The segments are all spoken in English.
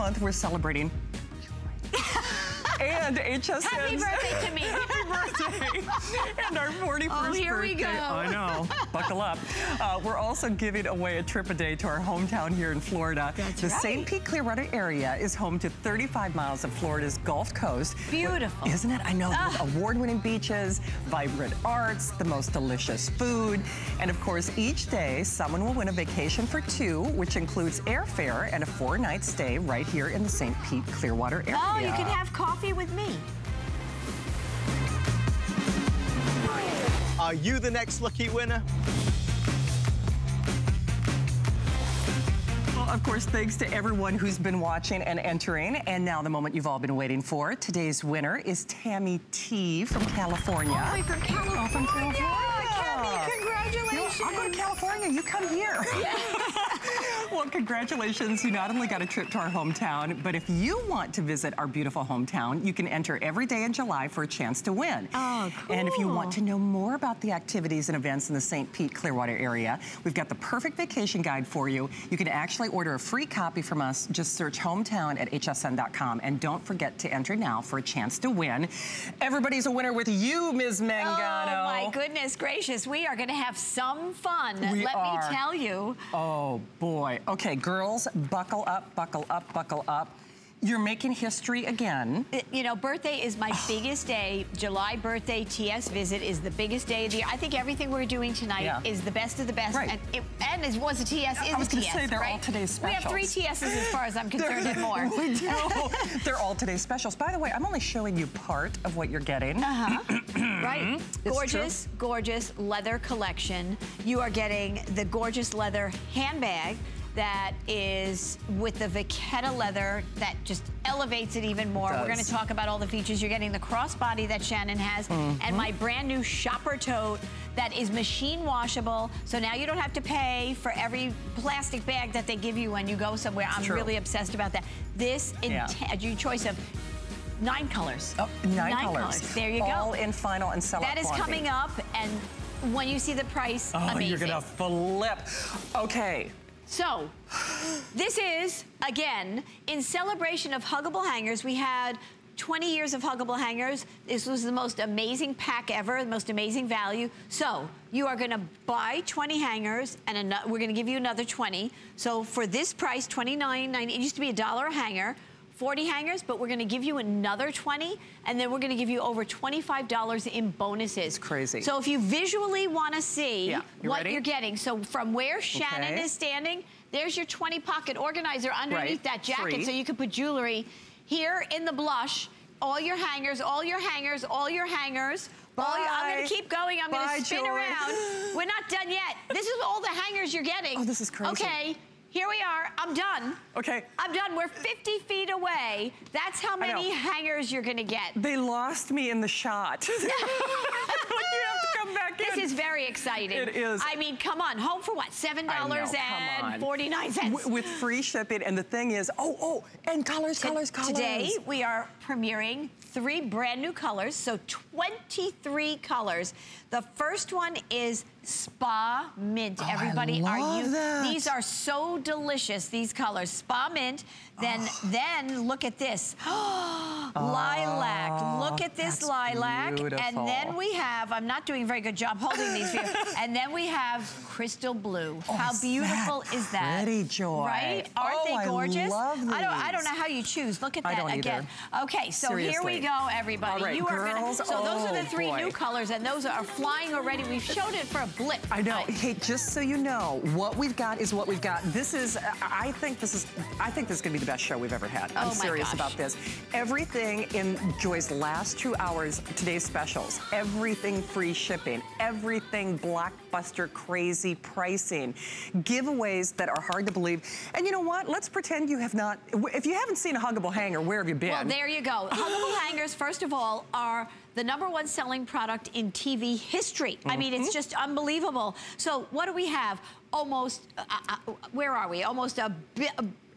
month we're celebrating and HSN's Happy birthday to me. Happy birthday. and our 41st oh, here birthday. we go. I know. Buckle up. Uh, we're also giving away a trip a day to our hometown here in Florida. That's the right. St. Pete Clearwater area is home to 35 miles of Florida's Gulf Coast. Beautiful. Isn't it? I know. Ah. Award-winning beaches, vibrant arts, the most delicious food. And of course, each day, someone will win a vacation for two, which includes airfare and a four-night stay right here in the St. Pete Clearwater area. Oh, you can have coffee with me. Are you the next lucky winner? Well, of course, thanks to everyone who's been watching and entering. And now the moment you've all been waiting for. Today's winner is Tammy T from California. Oh, all the from California. Oh, from California. Tammy, congratulations. You know, I'll go to California, you come here. Well, congratulations. You not only got a trip to our hometown, but if you want to visit our beautiful hometown, you can enter every day in July for a chance to win. Oh, cool. And if you want to know more about the activities and events in the St. Pete Clearwater area, we've got the perfect vacation guide for you. You can actually order a free copy from us. Just search hometown at hsn.com. And don't forget to enter now for a chance to win. Everybody's a winner with you, Ms. Mangano. Oh my goodness gracious, we are gonna have some fun. We Let are. me tell you. Oh boy. Okay, girls, buckle up, buckle up, buckle up. You're making history again. Uh, You know, birthday is my biggest day. July birthday TS visit is the biggest day of the year. I think everything we're doing tonight Yeah. is the best of the best. Right. And, it, and it was a TS, is I was a gonna say, they're all right? today's specials. We have three. TSs as far as I'm concerned and more. We do. They're all today's specials. By the way, I'm only showing you part of what you're getting. Uh-huh. right? It's Gorgeous, gorgeous leather collection. You are getting the gorgeous leather handbag that is with the Vachetta leather that just elevates it even more. We're going to talk about all the features. You're getting the crossbody that Shannon has Mm-hmm. and my brand new shopper tote that is machine washable. So now you don't have to pay for every plastic bag that they give you when you go somewhere. I'm true. really obsessed about that. This Yeah. your choice of nine colors. Oh, nine, colors. There you go. All in final and sell That is coming up, and when you see the price, Oh, amazing. you're gonna flip. Okay. So, this is, again, in celebration of Huggable Hangers, we had 20 years of Huggable Hangers. This was the most amazing pack ever, the most amazing value. So, you are gonna buy 20 hangers, and we're gonna give you another 20. So, for this price, $29.90, it used to be a dollar a hanger. 40 hangers, but we're gonna give you another 20, and then we're gonna give you over $25 in bonuses. Crazy. So if you visually wanna see Yeah. You what ready? you're getting, so from where Shannon Okay. is standing, there's your 20 pocket organizer underneath Right. that jacket Free. so you can put jewelry here in the blush. All your hangers, all your hangers, all your hangers. All your, I'm gonna keep going. I'm Bye, gonna spin Joy. around. We're not done yet. This is all the hangers you're getting. Oh, this is crazy. Okay, here we are. I'm done. Okay. I'm done. We're 50 feet away. That's how many hangers you're gonna get. They lost me in the shot. like you have to come back This in. is very exciting. It is. I mean, come on, home for what? Seven dollars on. forty-nine cents. With free shipping, and the thing is, oh, oh, and colors, colors, colors. Today we are premiering three brand new colors, so 23 colors. The first one is Spa Mint. Oh, Everybody, are you? that. These are so delicious. These colors, Spa Mint. Then, oh. then look at this, lilac. Look at this Oh, lilac. And then we have. I'm not doing a very good job holding these for you. and then we have crystal blue. Oh, how Oh, is beautiful that is that? pretty, Joy? Right? Aren't Oh, they I gorgeous? love I don't. I don't know how you choose. Look at I that don't again. Okay, so here we go, everybody. Right, you are gonna. girls, So those are the oh, three boy. new colors, and those are flying already. We've showed it for a blip. I know. I- Hey, just so you know, what we've got is what we've got. This is, I- I think this is, I think this is gonna be the best show we've ever had. I'm Oh, serious gosh. about this. Everything in Joy's last two hours, today's specials, everything free shipping, everything blockbuster crazy pricing, giveaways that are hard to believe. And you know what? Let's pretend you have not, if you haven't seen a huggable hanger, where have you been? Well, there you go. Huggable hangers, first of all, are the number one selling product in TV history. I mean, Mm-hmm. it's just unbelievable. So what do we have? Almost, uh, uh, where are we? Almost a bi-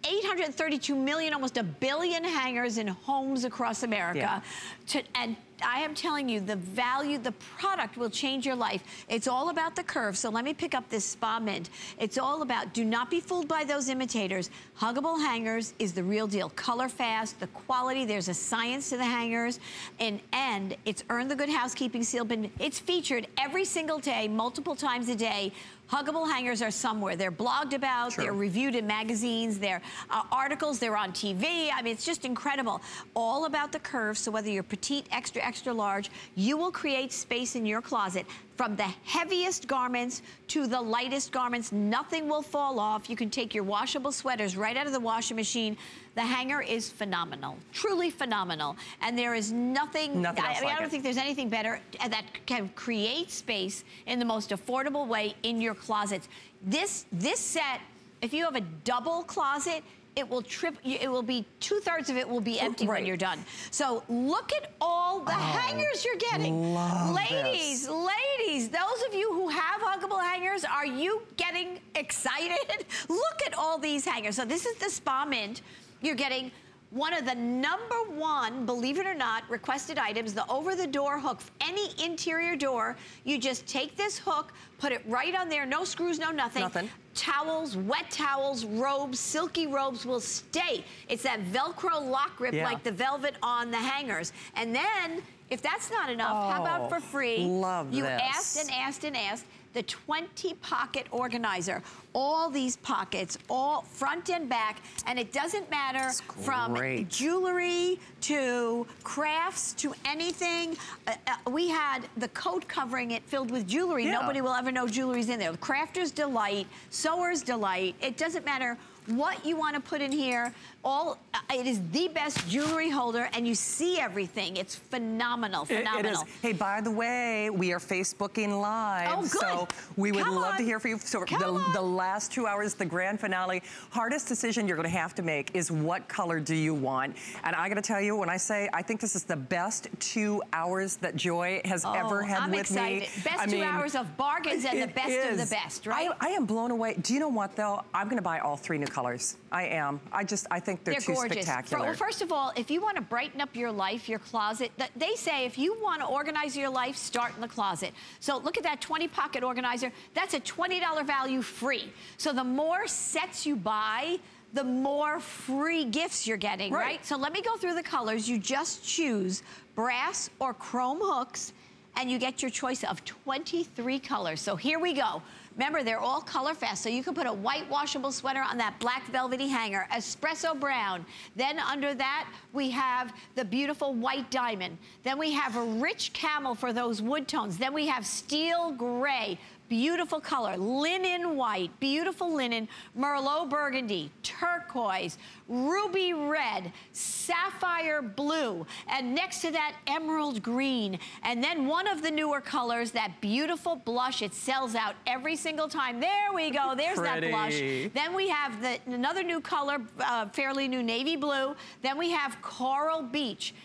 832 million, almost a billion hangers in homes across America. Yeah. To, and I am telling you, the value, the product will change your life. It's all about the curve. So let me pick up this Spa Mint. It's all about, do not be fooled by those imitators. Huggable hangers is the real deal. Color fast, the quality, there's a science to the hangers. And, and it's earned the good housekeeping seal. But it's featured every single day, multiple times a day Huggable hangers are somewhere. They're blogged about, they're reviewed in magazines, they're uh, articles, they're on TV. I mean, it's just incredible. All about the curve, so whether you're petite, extra, extra large, you will create space in your closet from the heaviest garments to the lightest garments. Nothing will fall off. You can take your washable sweaters right out of the washing machine. The hanger is phenomenal, truly phenomenal. And there is nothing, nothing I, I, mean, like I don't it. think there's anything better that can create space in the most affordable way in your closets. This, this set, if you have a double closet, it will trip, it will be, two-thirds of it will be empty right. when you're done. So look at all the Oh, hangers you're getting. ladies, this. ladies, those of you who have huggable hangers, are you getting excited? look at all these hangers. So this is the Spa Mint. You're getting one of the number one, believe it or not, requested items, the over-the-door hook. Any interior door, you just take this hook, put it right on there, no screws, no nothing. Nothing. Towels, wet towels, robes, silky robes will stay. It's that Velcro lock grip Yeah. like the velvet on the hangers. And then, if that's not enough, how about Oh, for free? love you this. asked and asked and asked the 20 pocket organizer. All these pockets, all front and back, and it doesn't matter from jewelry to crafts to anything. Uh, uh, we had the coat covering it filled with jewelry. Yeah. Nobody will ever know jewelry's in there. Crafter's delight, sewer's delight. It doesn't matter what you want to put in here. All uh, it is the best jewelry holder, and you see everything. It's phenomenal, It- it is. phenomenal. Hey, by the way, we are Facebooking live. Oh, good. So we would Come love to hear from you. So the, on. the last two hours, the grand finale, hardest decision you're going to have to make is what color do you want? And I got to tell you, when I say I think this is the best two hours that Joy has ever had Oh, I'm with excited. me. Best I two mean, hours of bargains and the best of the best, right? I, I am blown away. Do you know what though? I'm going to buy all three new colors. I am. I just I think they're, They're too gorgeous. spectacular. well, first of all, if you want to brighten up your life, your closet, th- they say if you want to organize your life, start in the closet. So look at that 20 pocket organizer. That's a $20 value free. So the more sets you buy, the more free gifts you're getting, Right. right? So let me go through the colors. You just choose brass or chrome hooks and you get your choice of 23 colors. So here we go. Remember, they're all color fast, so you can put a white washable sweater on that black velvety hanger, espresso brown. Then under that, we have the beautiful white diamond. Then we have a rich camel for those wood tones. Then we have steel gray, beautiful color, linen white, beautiful linen, Merlot burgundy, turquoise, ruby red, sapphire blue, and next to that, emerald green. And then one of the newer colors, that beautiful blush, it sells out every single time. There we go, there's that blush. Then we have the, another new color, uh, fairly new navy blue. Then we have coral beach,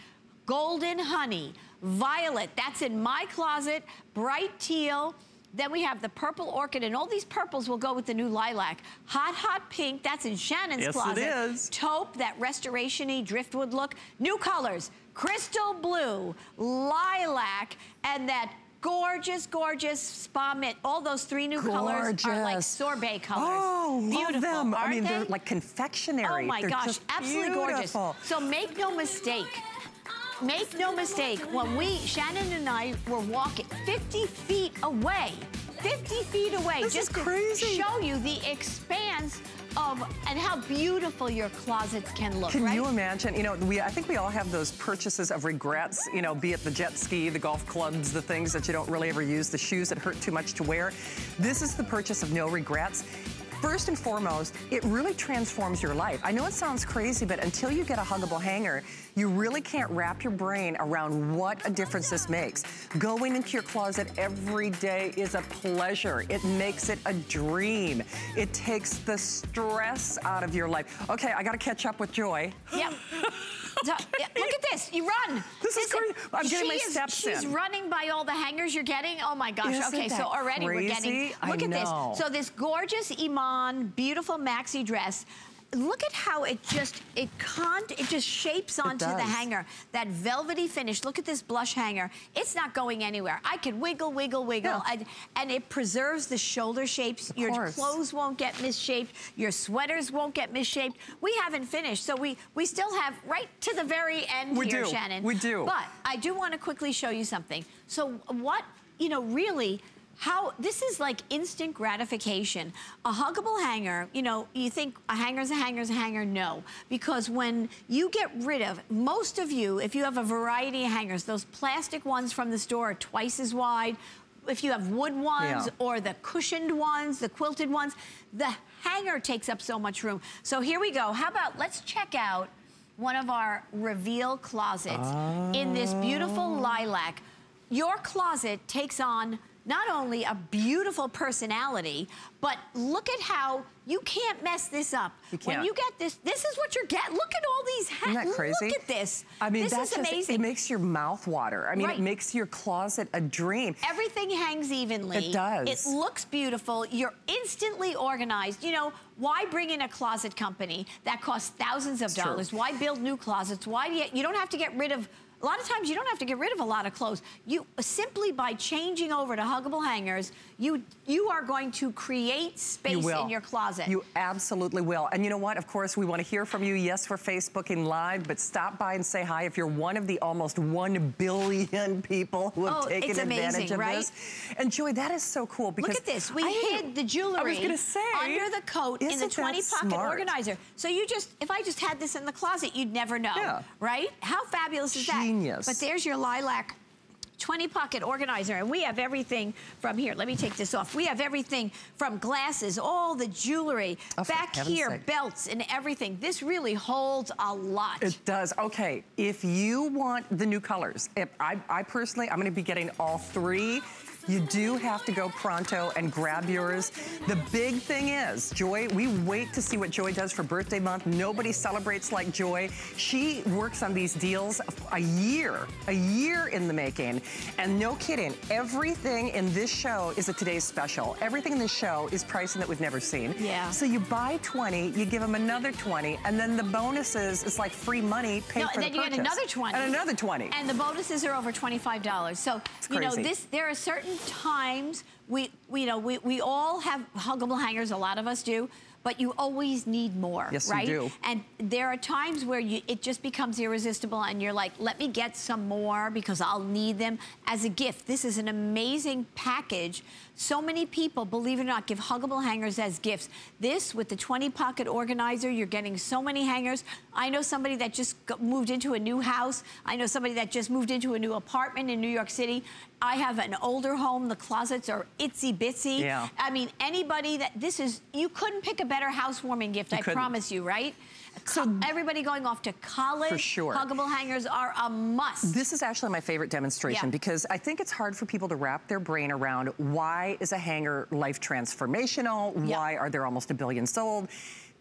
golden honey, violet, that's in my closet, bright teal, then we have the purple orchid, and all these purples will go with the new lilac. Hot, hot pink, that's in Shannon's Yes, it closet. is. Taupe, that restoration-y driftwood look. New colors, crystal blue, lilac, and that gorgeous, gorgeous spa mint. All those three new colors are like sorbet colors. Oh, Beautiful, love them. I aren't mean, they're like confectionery. Oh my They're gosh, absolutely beautiful. gorgeous. So make no mistake. Make no mistake, when we, Shannon and I were walking 50 feet away, 50 feet away, This just to crazy. show you the expanse of, and how beautiful your closets can look, Can right? you imagine? You know, we I think we all have those purchases of regrets, you know, be it the jet ski, the golf clubs, the things that you don't really ever use, the shoes that hurt too much to wear. This is the purchase of no regrets. First and foremost, it really transforms your life. I know it sounds crazy, but until you get a huggable hanger, you really can't wrap your brain around what a difference this makes. Going into your closet every day is a pleasure. It makes it a dream. It takes the stress out of your life. Okay, I gotta catch up with Joy. Yep. So, yeah, look at this. You run. This is great. I'm getting my is, steps She's in. running by all the hangers you're getting. Oh my gosh. Isn't okay, so already we're getting. crazy? I Look at know. this. So this gorgeous Iman, beautiful maxi dress. Look at how it just, it can't, it just shapes onto the hanger. That velvety finish, look at this blush hanger. It's not going anywhere. I could wiggle, wiggle, wiggle, yeah. and, and, it preserves the shoulder shapes. Of Your course. clothes won't get misshaped. Your sweaters won't get misshaped. We haven't finished, so we, we still have right to the very end we here, do. Shannon. We do. But I do want to quickly show you something. So what, you know, really, how, this is like instant gratification. A huggable hanger, you know, you think a hanger's a hanger's a hanger, no. Because when you get rid of, most of you, if you have a variety of hangers, those plastic ones from the store are twice as wide, if you have wood ones yeah. or the cushioned ones, the quilted ones, the hanger takes up so much room. So here we go. How about, let's check out one of our reveal closets in this beautiful ah. lilac. Your closet takes on not only a beautiful personality, but look at how you can't mess this up. You can't. When you get this, this is what you're getting. Look at all these hats. Isn't that crazy? Look at this. I mean, this that's is just, amazing. It makes your mouth water. I mean, right. it makes your closet a dream. Everything hangs evenly. It does. It looks beautiful. You're instantly organized. You know, why bring in a closet company that costs thousands of it's dollars? True. Why build new closets? Why do you, you don't have to get rid of a lot of times you don't have to get rid of a lot of clothes. You simply by changing over to huggable hangers, you you are going to create space you in your closet. You absolutely will. And you know what? Of course, we want to hear from you. Yes, we're Facebooking live, but stop by and say hi if you're one of the almost 1 billion people who have oh, taken amazing, advantage of right? this. And Joy, that is so cool because Look at this. We I, hid the jewelry say, under the coat in the 20 pocket smart? organizer. So you just if I just had this in the closet, you'd never know. Yeah. Right? How fabulous is that? Genius. But there's your lilac 20 pocket organizer and we have everything from here. Let me take this off. We have everything from glasses all the jewelry oh, back here sake. belts and everything. This really holds a lot. It does. Okay if you want the new colors if I, I personally I'm gonna be getting all three you do have to go pronto and grab yours. The big thing is, Joy, we wait to see what Joy does for birthday month. Nobody celebrates like Joy. She works on these deals a year, a year in the making. And no kidding, everything in this show is a today's special. Everything in this show is pricing that we've never seen. Yeah. So you buy 20, you give them another 20, and then the bonuses, it's like free money paid no, for and then you get another 20. And another 20. And the bonuses are over $25. So, it's you know, this there are certain times we, we you know, we, we all have huggable hangers, a lot of us do, but you always need more, yes, right? you do. And there are times where you, it just becomes irresistible and you're like, let me get some more because I'll need them as a gift. This is an amazing package. So many people, believe it or not, give huggable hangers as gifts. This, with the 20 pocket organizer, you're getting so many hangers. I know somebody that just moved into a new house. I know somebody that just moved into a new apartment in New York City. I have an older home. The closets are itsy bitsy. Yeah. I mean, anybody that, this is, you couldn't pick a better housewarming gift, you I couldn't. promise you, right? So, everybody going off to college, For sure. huggable hangers are a must. This is actually my favorite demonstration Yeah. because I think it's hard for people to wrap their brain around why is a hanger life transformational? Why are there almost a billion sold?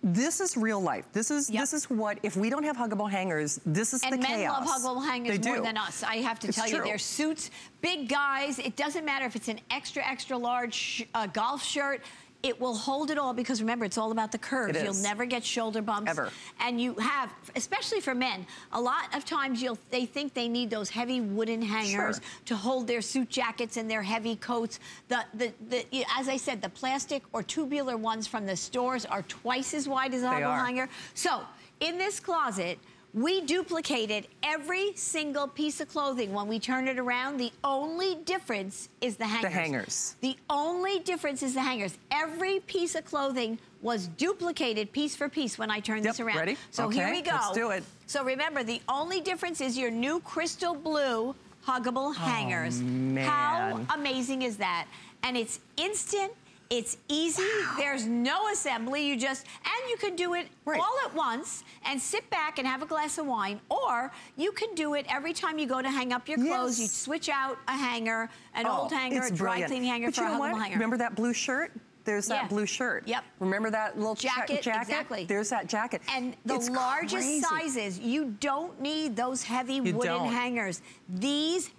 This is real life. This is Yep. this is what if we don't have huggable hangers, this is and the men love huggable hangers more do. than us. I have to It's tell you, true. their suits, big guys. It doesn't matter if it's an extra, extra large uh, golf shirt. It will hold it all because remember, it's all about the curves. You'll never get shoulder bumps. Ever. And you have, especially for men, a lot of times you'll they think they need those heavy wooden hangers Sure. to hold their suit jackets and their heavy coats. The, the, the, as I said, the plastic or tubular ones from the stores are twice as wide as a are. hanger. So in this closet, we duplicated every single piece of clothing. When we turn it around, the only difference is the hangers. The hangers. The only difference is the hangers. Every piece of clothing was duplicated piece for piece when I turned Yep, this around. ready? So here Okay, we go. let's do it. So remember, the only difference is your new crystal blue huggable oh, hangers. Oh, man. How amazing is that? And it's instant. It's easy. There's no assembly. You just, and you can do it Right. all at once and sit back and have a glass of wine. Or you can do it every time you go to hang up your clothes. Yes. You switch out a hanger, an Oh, old hanger, a dry brilliant. clean hanger but for you a know huggable what? hanger. Remember that blue shirt? There's that Yeah. blue shirt. Yep. Remember that little Jacket, jacket? exactly. There's that jacket. And the It's largest crazy. sizes, you don't need those heavy You wooden don't. hangers. These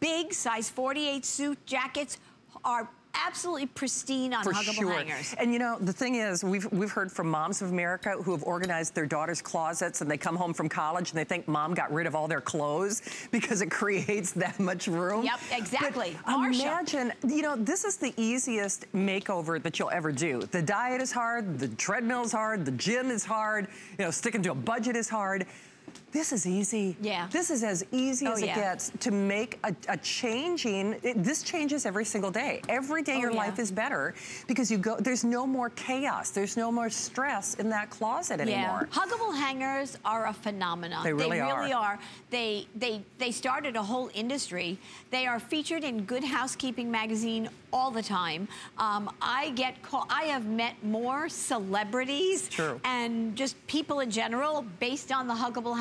big size 48 suit jackets are absolutely pristine on For huggable sure. hangers. And you know, the thing is, we've we've heard from moms of America who have organized their daughters' closets and they come home from college and they think mom got rid of all their clothes because it creates that much room. Yep, exactly. But Marsha. imagine, you know, this is the easiest makeover that you'll ever do. The diet is hard, the treadmill is hard, the gym is hard, you know, sticking to a budget is hard. This is easy. Yeah. This is as easy Oh, as yeah. it gets to make a, a changing. It, this changes every single day. Every day Oh, your yeah. life is better because you go. There's no more chaos. There's no more stress in that closet anymore. Yeah. Huggable hangers are a phenomenon. They really they really are. are. They they they started a whole industry. They are featured in Good Housekeeping magazine all the time. Um, I get call, I have met more celebrities True. and just people in general based on the huggable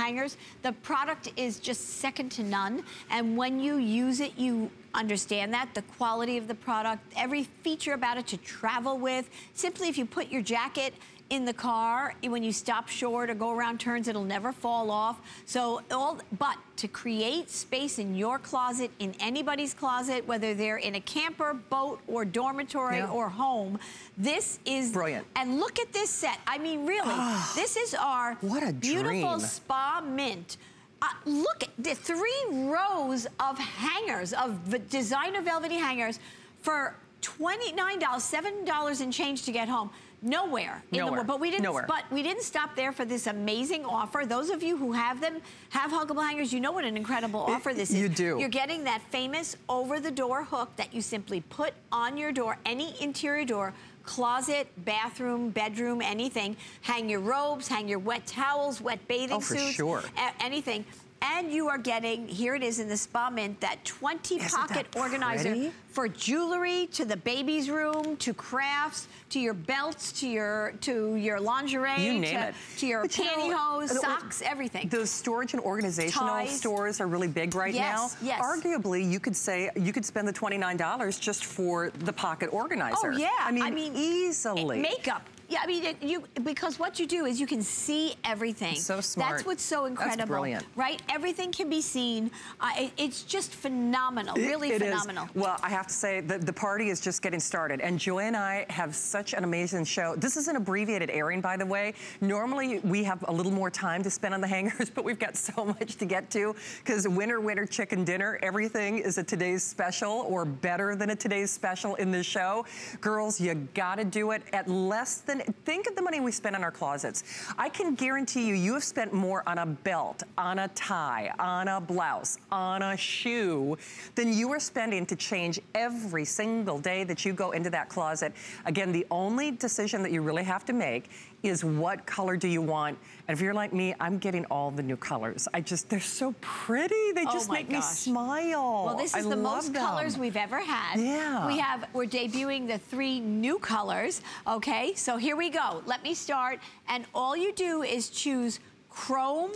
The product is just second to none. And when you use it, you understand that the quality of the product, every feature about it to travel with. Simply, if you put your jacket in the car when you stop short or go around turns it'll never fall off so all but to create space in your closet in anybody's closet whether they're in a camper boat or dormitory Yeah. or home this is Brilliant. and look at this set i mean really this is our What a beautiful dream. spa mint uh, look at the three rows of hangers of designer velvety hangers for $29 $7 and change to get home nowhere in Nowhere. world but we didn't Nowhere. but we didn't stop there for this amazing offer those of you who have them have huggable hangers you know what an incredible offer this is you do. you're getting that famous over the door hook that you simply put on your door any interior door closet bathroom bedroom anything hang your robes hang your wet towels wet bathing Oh, for suits sure. anything and you are getting here it is in the spa mint that 20 Isn't pocket that organizer? For jewelry to the baby's room to crafts to your belts to your to your lingerie You name to, it. to your But you know, pantyhose socks everything The storage and organizational Ties. stores are really big right Yes, now. yes. Arguably, you could say you could spend the $29 just for the pocket organizer. Oh yeah, I mean, easily. makeup. Yeah, I mean, it, you because what you do is you can see everything. So smart. That's what's so incredible. That's brilliant. right? Everything can be seen. Uh, it- it's just phenomenal, It- really it is. phenomenal. Well, I have to say the, the party is just getting started. And Joy and I have such an amazing show. This is an abbreviated airing, by the way. Normally, we have a little more time to spend on the hangers, but we've got so much to get to because winter, winter chicken dinner, everything is a today's special or better than a today's special in this show. Girls, you gotta do it at less than, think of the money we spend on our closets. I can guarantee you, you have spent more on a belt, on a tie, on a blouse, on a shoe than you are spending to change every single day that you go into that closet. Again, the only decision that you really have to make is what color do you want? And if you're like me, I'm getting all the new colors. I just, they're so pretty. They Oh just my make me smile. Well, this I is the most them. colors we've ever had. Yeah. We have, we're debuting the three new colors, okay? So here we go. Let me start. And all you do is choose chrome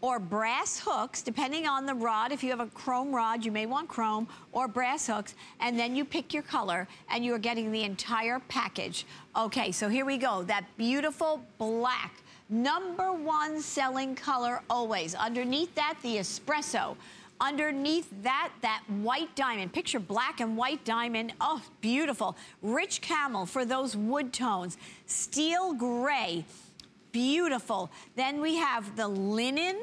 or brass hooks, depending on the rod. If you have a chrome rod, you may want chrome or brass hooks. And then you pick your color and you are getting the entire package. Okay, so here we go. That beautiful black number one selling color always. Underneath that, the espresso. Underneath that, that white diamond. Picture black and white diamond. Oh, beautiful. Rich camel for those wood tones. Steel gray. Beautiful. Then we have the linen,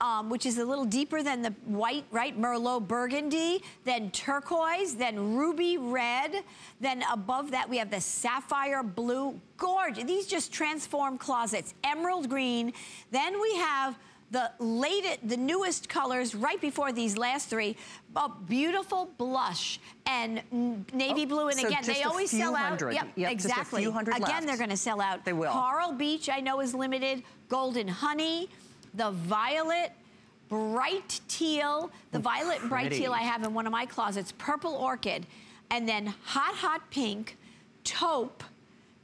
um, which is a little deeper than the white, right? Merlot burgundy, then turquoise, then ruby red. Then above that, we have the sapphire blue. Gorgeous. These just transform closets. Emerald green. Then we have the latest, the newest colors right before these last three, a beautiful blush and navy Oh, blue. And so again, they always sell out. hundred. Yep, Yep, just a exactly. few hundred again, left. they're going to sell out. They will. Coral Beach, I know, is limited. Golden Honey, the Violet, Bright Teal. The Violet and Bright. Teal I have in one of my closets. Purple Orchid. And then Hot Hot Pink, Taupe,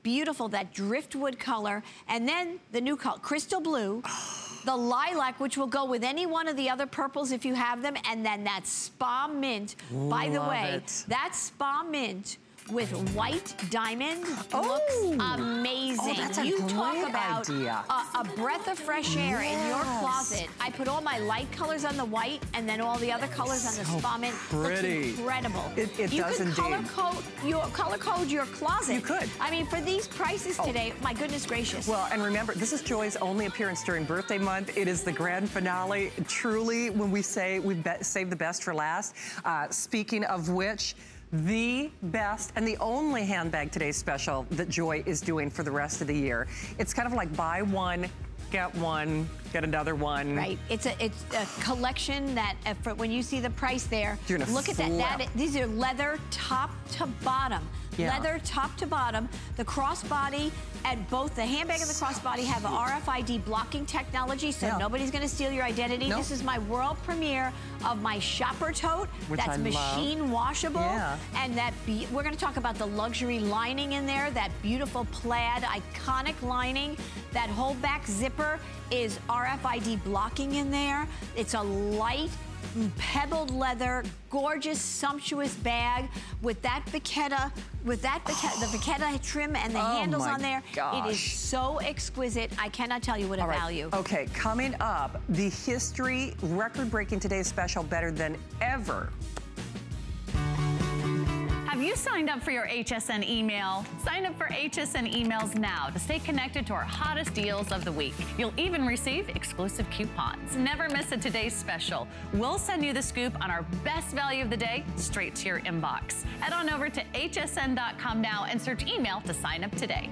beautiful, that driftwood color. And then the new color, Crystal Blue. The lilac, which will go with any one of the other purples if you have them, and then that spa mint. By the way, it. that spa mint with white diamond Oh. looks amazing. Oh, that's a you talk about idea. A, a breath of fresh air in your closet. I put all my light colors on the white and then all the other colors on the So spa mint. pretty. Looks incredible. It- it you does could color code your color code your closet. You could. I mean, for these prices today, my goodness gracious. Well, and remember, this is Joy's only appearance during birthday month. It is the grand finale. Truly, when we say we've saved the best for last. Uh, speaking of which, the best and the only handbag today's special that Joy is doing for the rest of the year. It's kind of like buy one, get one, get another one. Right. It's a it's a collection that uh, for when you see the price there, You're gonna look at that. That these are leather top to bottom. Yeah. Leather top to bottom. The crossbody and both the handbag and the crossbody have RFID blocking technology, so Yeah. nobody's going to steal your identity. Nope. This is my world premiere of my shopper tote. Which that's I love. machine washable, Yeah. and that be, we're going to talk about the luxury lining in there. That beautiful plaid, iconic lining. That whole back zipper is RFID blocking in there. It's a light pebbled leather, gorgeous, sumptuous bag with that vachetta, with that vachetta, the vachetta trim and the Oh handles on there. It is so exquisite. I cannot tell you what a right. value. Okay, coming up, the history record-breaking today's special better than ever. Have you signed up for your HSN email? Sign up for HSN emails now to stay connected to our hottest deals of the week. You'll even receive exclusive coupons. Never miss a today's special. We'll send you the scoop on our best value of the day straight to your inbox. Head on over to hsn.com now and search email to sign up today.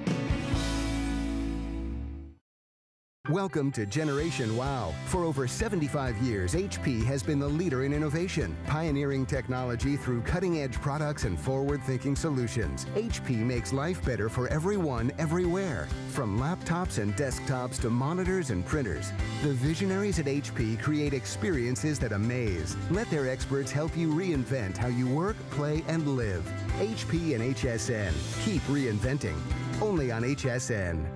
Welcome to Generation Wow. For over 75 years, HP has been the leader in innovation, pioneering technology through cutting edge products and forward thinking solutions. HP makes life better for everyone, everywhere. From laptops and desktops to monitors and printers, the visionaries at HP create experiences that amaze. Let their experts help you reinvent how you work, play, and live. HP and HSN. Keep reinventing. Only on HSN.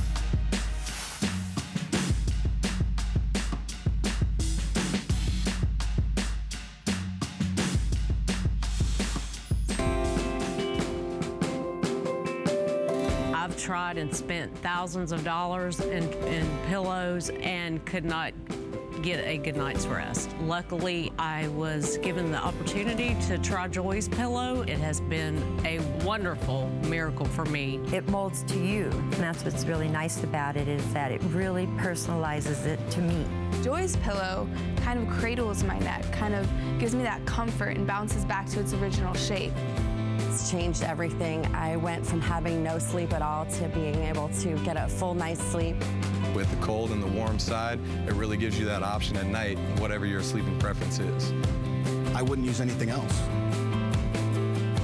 Tried and spent thousands of dollars in, in pillows and could not get a good night's rest. Luckily, I was given the opportunity to try Joy's pillow. It has been a wonderful miracle for me. It molds to you. And that's what's really nice about it is that it really personalizes it to me. Joy's pillow kind of cradles my neck, kind of gives me that comfort and bounces back to its original shape. It's changed everything. I went from having no sleep at all to being able to get a full night's sleep. With the cold and the warm side, it really gives you that option at night, whatever your sleeping preference is. I wouldn't use anything else.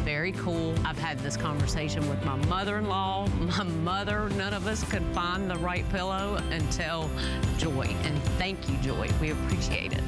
Very cool. I've had this conversation with my mother-in-law, my mother. None of us could find the right pillow until Joy. And thank you, Joy. We appreciate it.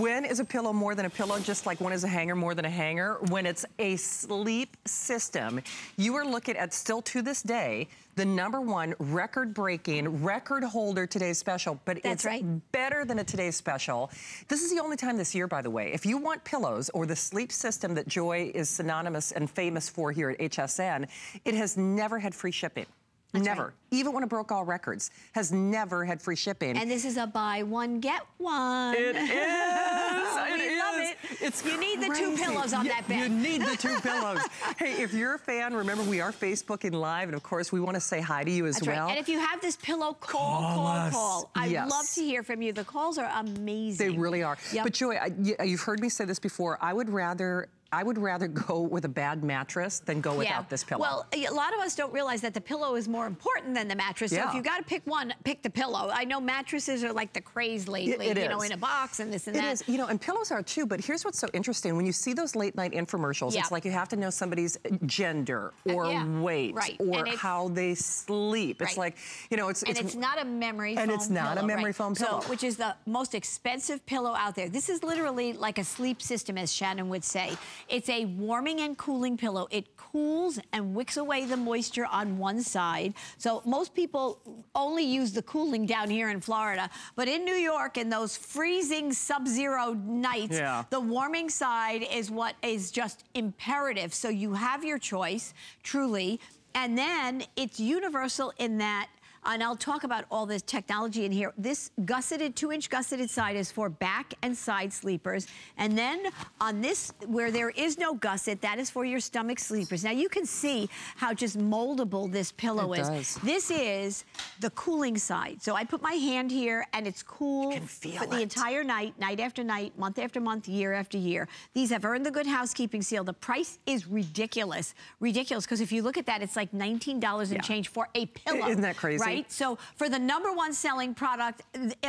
When is a pillow more than a pillow, just like when is a hanger more than a hanger? When it's a sleep system, you are looking at still to this day, the number one record-breaking, record holder today's special, but That's it's right. better than a today's special. This is the only time this year, by the way. If you want pillows or the sleep system that Joy is synonymous and famous for here at HSN, it has never had free shipping. Never. right. Even when it broke all records, has never had free shipping. And this is a buy one, get one. It is. we it love is. it. It's you need the two pillows on You- that bed. You need the two pillows. Hey, if you're a fan, remember we are Facebooking live, and of course we want to say hi to you as That's well. right. And if you have this pillow, call, Call call, us. call. I'd Yes. love to hear from you. The calls are amazing. They really are. Yep. But Joy, I, you- you've heard me say this before. I would rather I would rather go with a bad mattress than go without this pillow. Well, a lot of us don't realize that the pillow is more important than the mattress. So if you got to pick one, pick the pillow. I know mattresses are like the craze lately, It- it you know, in a box and this and It that. is, you know, and pillows are too, but here's what's so interesting. When you see those late night infomercials, Yeah. it's like you have to know somebody's uh, gender uh, or yeah, weight right. or how they sleep. It's like, you know, it's... and it's, not a memory foam. pillow. and it's not a memory right. foam pillow. So, which is the most expensive pillow out there. This is literally like a sleep system, as Shannon would say. It's a warming and cooling pillow. It cools and wicks away the moisture on one side. So most people only use the cooling down here in Florida. But in New York, in those freezing sub-zero nights, Yeah. the warming side is what is just imperative. So you have your choice, truly. And then it's universal in that and I'll talk about all this technology in here. This gusseted, two inch gusseted side is for back and side sleepers. And then on this, where there is no gusset, that is for your stomach sleepers. Now you can see how just moldable this pillow It is. does. This is the cooling side. So I put my hand here and it's cool for the entire night, night after night, month after month, year after year. These have earned the good housekeeping seal. The price is ridiculous. Ridiculous, because if you look at that, it's like $19 and Yeah. change for a pillow. Isn't that crazy? Right? So for the number one selling product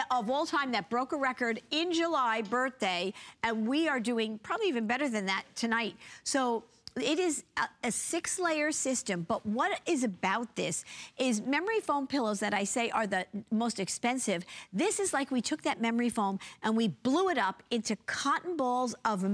of all time that broke a record in July birthday, and we are doing probably even better than that tonight. So it is a, a six layer system, but what is about this is memory foam pillows that I say are the most expensive. This is like we took that memory foam and we blew it up into cotton balls of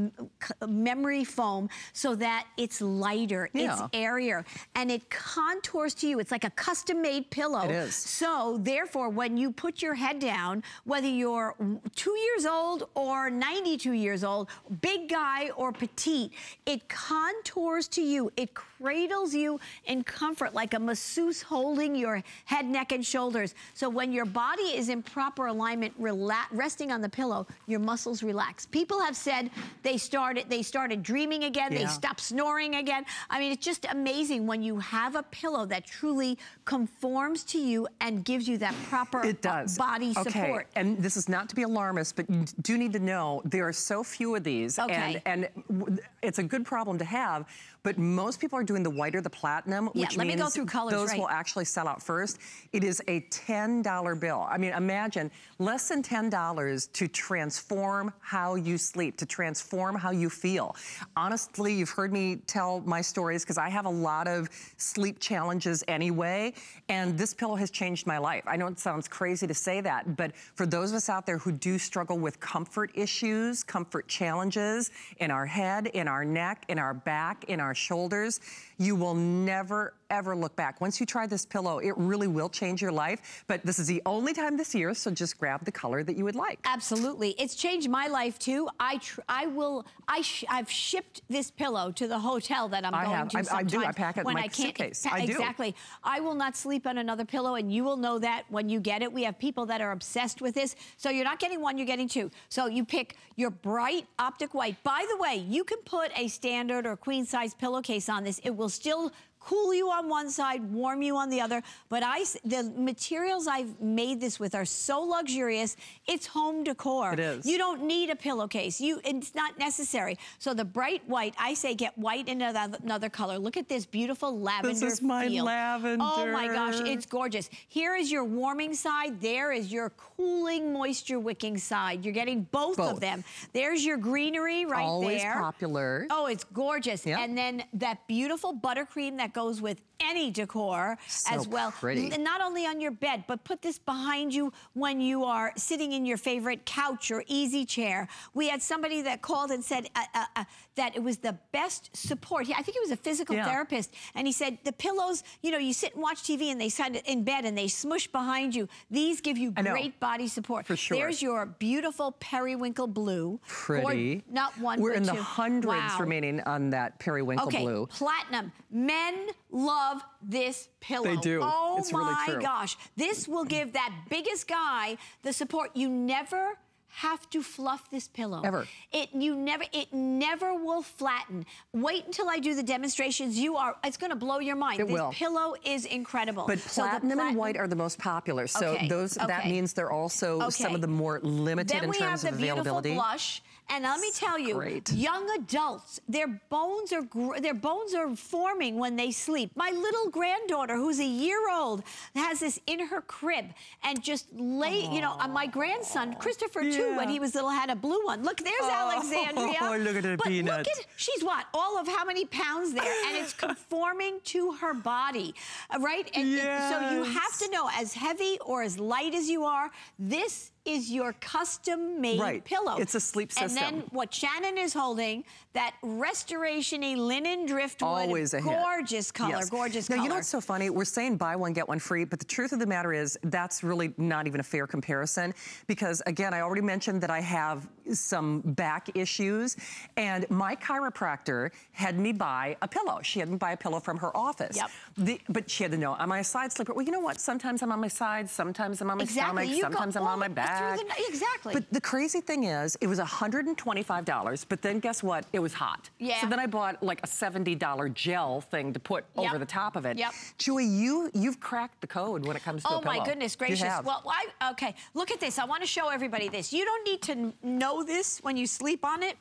memory foam so that it's lighter, Yeah. it's airier, and it contours to you. It's like a custom made pillow. It is. So therefore, when you put your head down, whether you're two years old or 92 years old, big guy or petite, it contours to you. It cradles you in comfort like a masseuse holding your head, neck, and shoulders. So when your body is in proper alignment, resting on the pillow, your muscles relax. People have said they started they started dreaming again. They Yeah. stopped snoring again. I mean, it's just amazing when you have a pillow that truly conforms to you and gives you that proper It does. body okay. support. And this is not to be alarmist, but you do need to know there are so few of these. Okay. And, and it's a good problem to have, job but most people are doing the white or the platinum, Yeah, which let me go through colors, those right. will actually sell out first. It is a $10 bill. I mean, imagine less than $10 to transform how you sleep, to transform how you feel. Honestly, you've heard me tell my stories because I have a lot of sleep challenges anyway, and this pillow has changed my life. I know it sounds crazy to say that, but for those of us out there who do struggle with comfort issues, comfort challenges in our head, in our neck, in our back, in our shoulders, you will never, ever look back. Once you try this pillow, it really will change your life. But this is the only time this year, so just grab the color that you would like. Absolutely, it's changed my life too. I tr- I will I sh- I've shipped this pillow to the hotel that I'm I going have. to. I- I do. I pack it in when my I can't, suitcase. I do. Exactly. I will not sleep on another pillow, and you will know that when you get it. We have people that are obsessed with this. So you're not getting one, you're getting two. So you pick your bright optic white. By the way, you can put a standard or queen size pillowcase on this. It will still cool you on one side, warm you on the other. But I, the materials I've made this with are so luxurious. It's home decor. It is. You don't need a pillowcase. You, it's not necessary. So the bright white, I say get white in another, another color. Look at this beautiful lavender This is my feel. Oh my gosh, it's gorgeous. Here is your warming side. There is your cooling, moisture wicking side. You're getting both, Both. of them. There's your greenery right Always there. popular. Oh, it's gorgeous. Yep. And then that beautiful buttercream that goes with any decor So as well. pretty. Not only on your bed, but put this behind you when you are sitting in your favorite couch or easy chair. We had somebody that called and said uh, uh, uh, that it was the best support. He- I think he was a physical Yeah. therapist, and he said the pillows, you know, you sit and watch TV and they sit in bed and they smush behind you. These give you great body support. For sure. There's your beautiful periwinkle blue. Pretty. Gord- not one, We're in the hundreds Wow. remaining on that periwinkle Okay, blue. platinum. Men love this pillow. They do. Oh It's really my true. gosh. This will give that biggest guy the support. You never have to fluff this pillow. Ever. It you never it never will flatten. Wait until I do the demonstrations. You are it's gonna blow your mind. It this will. pillow is incredible. But So the platinum and white are the most popular. So Okay, those that means they're also some of the more limited then in we terms have of the beautiful availability. blush, And let me tell you, great. young adults, their bones are gr- their bones are forming when they sleep. My little granddaughter, who's a year old, has this in her crib and just lay. You know, uh, my grandson Christopher too, when he was little, had a blue one. Look, there's Oh, Alexandria. look at her but peanut. Look at she's what all of how many pounds there, and it's conforming to her body, uh, right? And it- so you have to know, as heavy or as light as you are, this is your custom-made Right. pillow. It's a sleep system. And then what Shannon is holding, that restoration-y linen driftwood, Always a hit. gorgeous color, Yes. gorgeous now, color. you know what's so funny? We're saying buy one, get one free, but the truth of the matter is that's really not even a fair comparison because, again, I already mentioned that I have some back issues, and my chiropractor had me buy a pillow. She had me buy a pillow from her office. Yep. The, but she had to know, am I a side sleeper? Well, you know what? Sometimes I'm on my side, sometimes I'm on my Exactly. stomach, You go sometimes I'm on my through back. the. Exactly. But the crazy thing is, it was $125, but then guess what? It was hot. Yeah. So then I bought like a $70 gel thing to put Yep. over the top of it. Yep. Julie, you, you've cracked the code when it comes to Oh my goodness gracious! Well, I, okay, look at this. I want to show everybody this. You don't need to know this when you sleep on it.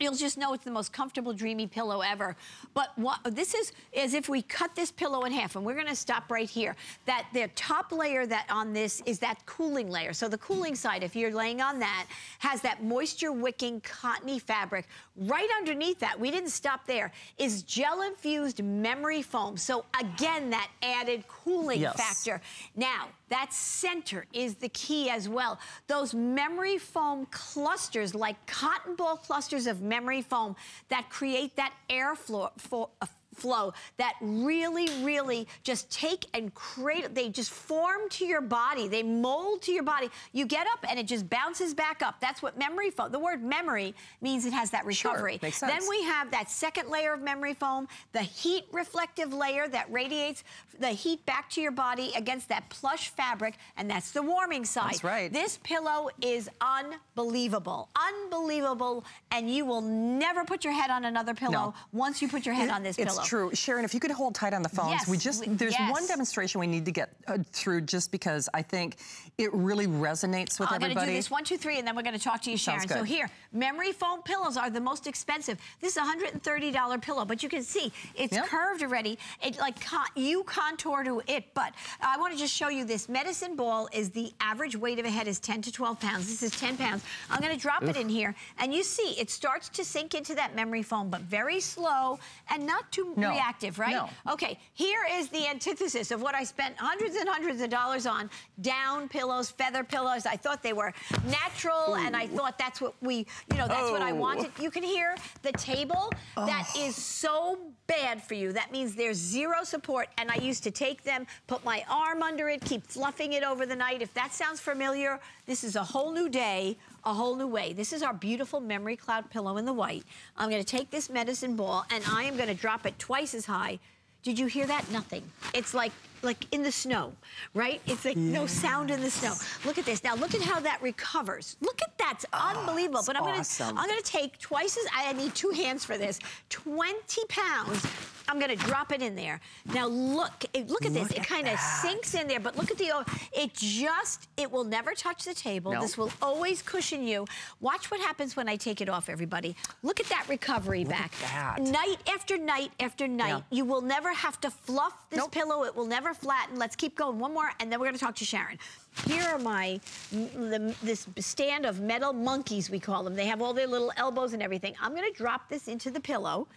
You'll just know it's the most comfortable, dreamy pillow ever. But what this is, as if we cut this pillow in half, and we're going to stop right here. That the top layer that on this is that cooling layer. So the cooling side, if you're laying on that, has that moisture-wicking cottony fabric. Right underneath that, we didn't stop there, is gel-infused memory foam. So again, that added cooling Yes. factor. Now, that center is the key as well. Those memory foam clusters, like cotton ball clusters of memory foam that create that airflow for, uh, flow that really, really just take and create, they just form to your body. They mold to your body. You get up and it just bounces back up. That's what memory foam, the word memory means it has that recovery. Sure, makes Then we have that second layer of memory foam, the heat reflective layer that radiates the heat back to your body against that plush fabric, and that's the warming side. That's right. This pillow is unbelievable, unbelievable, and you will never put your head on another pillow No. once you put your head It- on this it's pillow. True. Sharon, if you could hold tight on the phones. Yes, we just, there's one demonstration we need to get uh, through just because I think it really resonates with I'm going everybody. to do this one, two, three, and then we're going to talk to you, Sharon. So here, memory foam pillows are the most expensive. This is a $130 pillow, but you can see it's Yep. curved already. It like con- you contour to it. But I want to just show you this medicine ball is the average weight of a head is 10 to 12 pounds. This is 10 pounds. I'm going to drop it in here, and you see it starts to sink into that memory foam, but very slow and not too No. reactive, right? No. Okay, here is the antithesis of what I spent hundreds and hundreds of dollars on. Down pillows, feather pillows. I thought they were natural, and I thought that's what we, you know, that's what I Oh. wanted. You can hear the table. That oh. is so bad for you. That means there's zero support, and I used to take them, put my arm under it, keep fluffing it over the night. If that sounds familiar, this is a whole new day, a whole new way. This is our beautiful memory cloud pillow in the white. I'm gonna take this medicine ball, and I am gonna drop it twice as high. Did you hear that? Nothing. It's like like in the snow, right? It's like no sound in the snow. Look at this. Now look at how that recovers. Look at that. Oh, it's unbelievable. but I'm gonna awesome. I'm gonna take twice as I need two hands for this. 20 pounds. I'm gonna drop it in there. Now look, it- look at this. Look It kind of sinks in there, but look at the, it just, it will never touch the table. No. This will always cushion you. Watch what happens when I take it off, everybody. Look at that recovery back. that. Night after night after night, Yeah. you will never have to fluff this Nope. pillow. It will never flatten. Let's keep going. One more, and then we're gonna talk to Sharon. Here are my, the, this stand of metal monkeys, we call them. They have all their little elbows and everything. I'm gonna drop this into the pillow.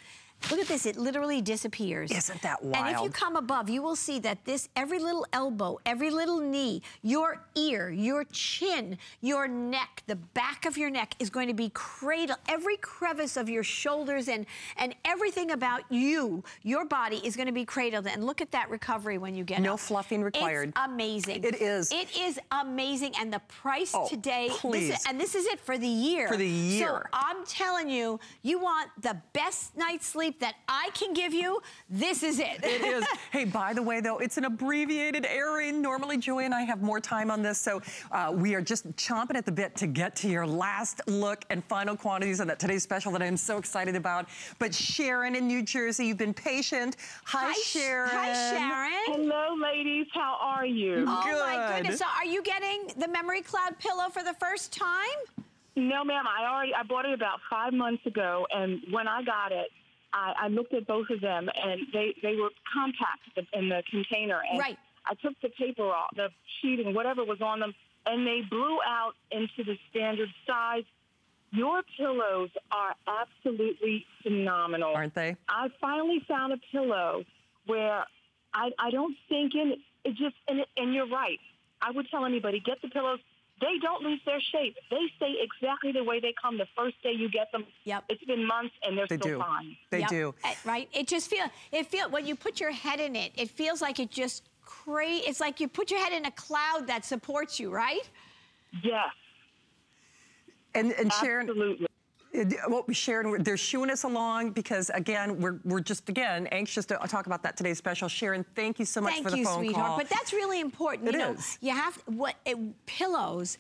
Look at this, it literally disappears. Isn't that wild? And if you come above, you will see that this, every little elbow, every little knee, your ear, your chin, your neck, the back of your neck is going to be cradle. Every crevice of your shoulders and, and everything about you, your body is going to be cradled. And look at that recovery when you get No up. fluffing required. It's amazing. It is. It is amazing. And the price Oh, today, this please. is- and this is it for the year. For the year. So. I'm telling you, you want the best night's sleep that I can give you, this is it. It is. Hey, by the way, though, it's an abbreviated airing. Normally, Joy and I have more time on this, so uh, we are just chomping at the bit to get to your last look and final quantities on that today's special that I'm so excited about. But Sharon in New Jersey, you've been patient. Hi, Hi, Sharon. Hi, Sharon. Hello, ladies. How are you? Oh my Good. goodness. So are you getting the memory cloud pillow for the first time? No, ma'am. I already I bought it about five months ago, and when I got it, I, I looked at both of them, and they they were compact in the container. And Right. I took the paper off, the sheeting, whatever was on them, and they blew out into the standard size. Your pillows are absolutely phenomenal, aren't they? I finally found a pillow where I, I don't think in. It just and, it, and you're right. I would tell anybody get the pillows. They don't lose their shape. They stay exactly the way they come the first day you get them. Yep. It's been months and they're They still do. fine. They Yep. do. Uh, Right? It just feel it feel when you put your head in it, it feels like it just cra It's like you put your head in a cloud that supports you, right? Yes. And, and Sharon, Absolutely. Uh, Well, Sharon, they're shooing us along because again, we're we're just again anxious to talk about that today's special. Sharon, thank you so much Thank for the you, phone sweetheart. call. But that's really important. It you know, is. you have what it, pillows.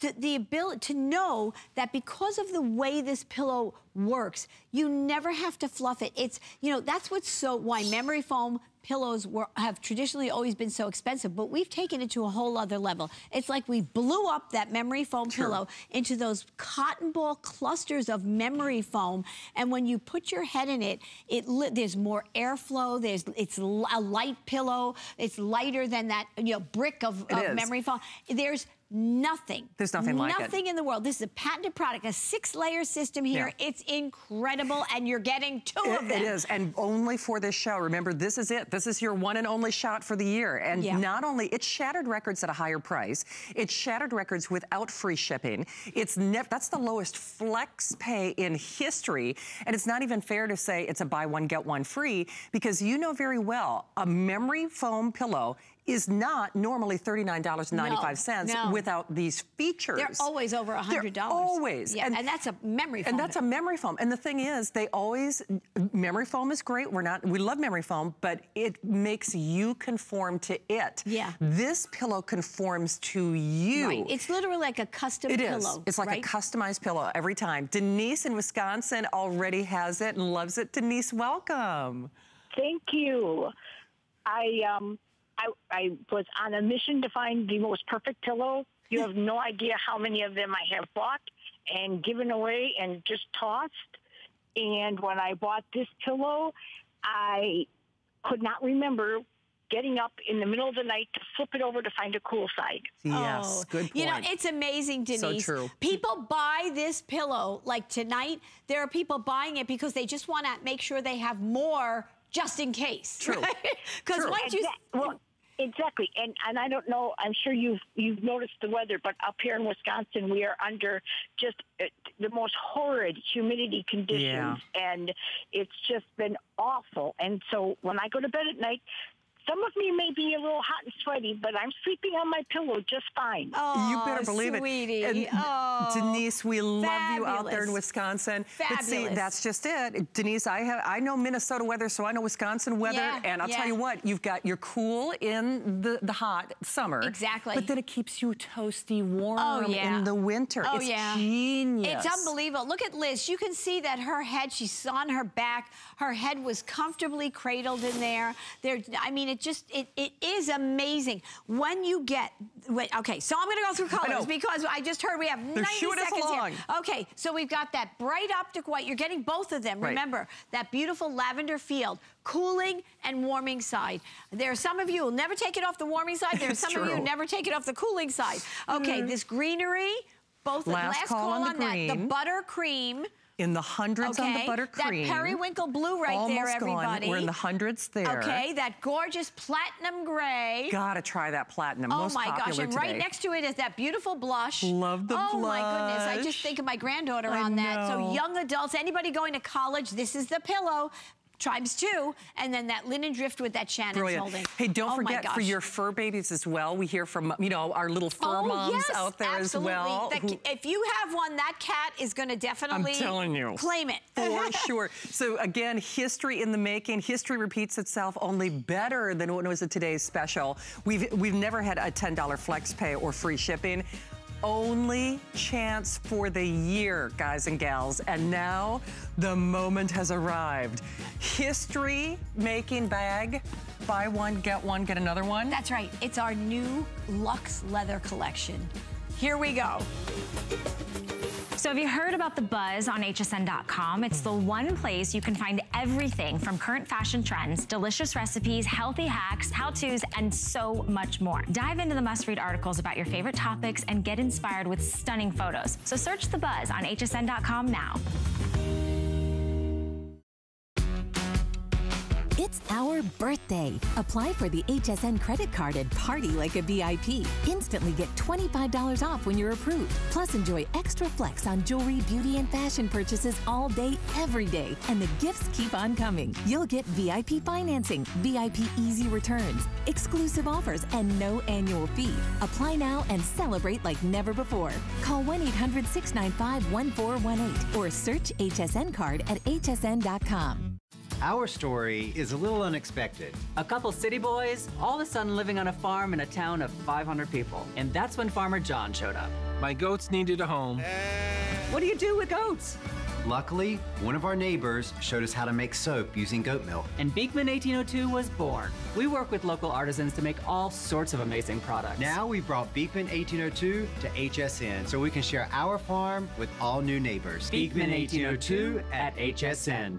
The, the ability to know that because of the way this pillow works, you never have to fluff it. It's you know that's what's so why memory foam pillows were have traditionally always been so expensive, but we've taken it to a whole other level. It's like we blew up that memory foam pillow into those cotton ball clusters of memory foam, and when you put your head in it, it there's more airflow. There's it's l- a light pillow. It's lighter than that you know brick of, of memory foam. There's nothing. There's nothing like it. Nothing in the world. This is a patented product, a six-layer system here. Yeah. It's incredible, and you're getting two It- of them. it is, and only for this show. Remember, this is it. This is your one and only shot for the year. And Yeah. not only, it shattered records at a higher price. It shattered records without free shipping. It's that's the lowest flex pay in history. And it's not even fair to say it's a buy one, get one free, because you know very well, a memory foam pillow is not normally $39.95 No, no. without these features. They're always over a hundred They're dollars. always. Yeah, and, that's a memory foam. And that's a memory foam. And the thing is, they always memory foam is great. We're not we love memory foam, but it makes you conform to it. Yeah. This pillow conforms to you. Right. It's literally like a custom It is. pillow. It's like right? a customized pillow every time. Denise in Wisconsin already has it and loves it. Denise, welcome. Thank you. I um I I was on a mission to find the most perfect pillow. You have no idea how many of them I have bought and given away and just tossed. And when I bought this pillow, I could not remember getting up in the middle of the night to flip it over to find a cool side. Yes, Oh, good point. You know, it's amazing, Denise. So Denise. true. People buy this pillow like tonight. There are people buying it because they just want to make sure they have more just in case. True. Because once you Exact- well, exactly, and and I don't know. I'm sure you've you've noticed the weather, but up here in Wisconsin, we are under just uh, the most horrid humidity conditions, and it's just been awful. And so when I go to bed at night. Some of me may be a little hot and sweaty, but I'm sleeping on my pillow just fine. Oh, you better oh, believe sweetie. it. And Oh, Denise, we love you out there in fabulous. Wisconsin. But see, Fabulous. that's just it. Denise, I have I know Minnesota weather, so I know Wisconsin weather. Yeah, and I'll yeah. tell you what, you've got you're cool in the, the hot summer. Exactly. But then it keeps you toasty warm Oh, yeah. in the winter. Oh, it's yeah. genius. It's unbelievable. Look at Liz. You can see that her head, she's on her back. Her head was comfortably cradled in there. There, I mean, it just, it, it is amazing. When you get, wait, okay, so I'm going to go through colors because I just heard we have 90 shooing us seconds along. here. Okay, so we've got that bright optic white. You're getting both of them. Right. Remember, that beautiful lavender field, cooling and warming side. There are some of you who will never take it off the warming side. There are some of you who never take it off the cooling side. Okay, mm-hmm. this greenery, both Last last, call on the that. The green. In the hundreds on the buttercream. that periwinkle blue right Almost there, everybody. Gone. We're in the hundreds there. Okay, that gorgeous platinum gray. Gotta try that platinum. Oh Most my gosh, and right next to it is that beautiful blush. Love the oh my goodness, I just think of my granddaughter I on that. So young adults, anybody going to college, this is the pillow. Tribes two, and then that linen driftwood that Shannon's Brilliant. holding. Hey, don't Oh forget for your fur babies as well. We hear from, you know, our little fur Oh, moms yes, out there absolutely. as well. That- who- if you have one, that cat is going to definitely I'm telling you. claim it. For sure. So again, history in the making. History repeats itself only better than what was at today's special. We've we've never had a $10 flex pay or free shipping. Only chance for the year, guys and gals. And now the moment has arrived. History making bag. Buy one, get one, get another one. That's right. It's our new Lux leather collection. Here we go. So have you heard about the buzz on hsn.com? It's the one place you can find everything from current fashion trends, delicious recipes, healthy hacks, how-tos, and so much more. Dive into the must-read articles about your favorite topics and get inspired with stunning photos. So search the buzz on hsn.com now. It's our birthday. Apply for the HSN credit card and party like a VIP. Instantly get $25 off when you're approved. Plus, enjoy extra flex on jewelry, beauty, and fashion purchases all day, every day. And the gifts keep on coming. You'll get VIP financing, VIP easy returns, exclusive offers, and no annual fee. Apply now and celebrate like never before. Call 1 800 695 1418 or search HSN card at hsn.com. Our story is a little unexpected. A couple city boys, all of a sudden living on a farm in a town of 500 people. And that's when Farmer John showed up. My goats needed a home. What do you do with goats? Luckily, one of our neighbors showed us how to make soap using goat milk. And Beekman 1802 was born. We work with local artisans to make all sorts of amazing products. Now we've brought Beekman 1802 to HSN so we can share our farm with all new neighbors. Beekman 1802 at HSN.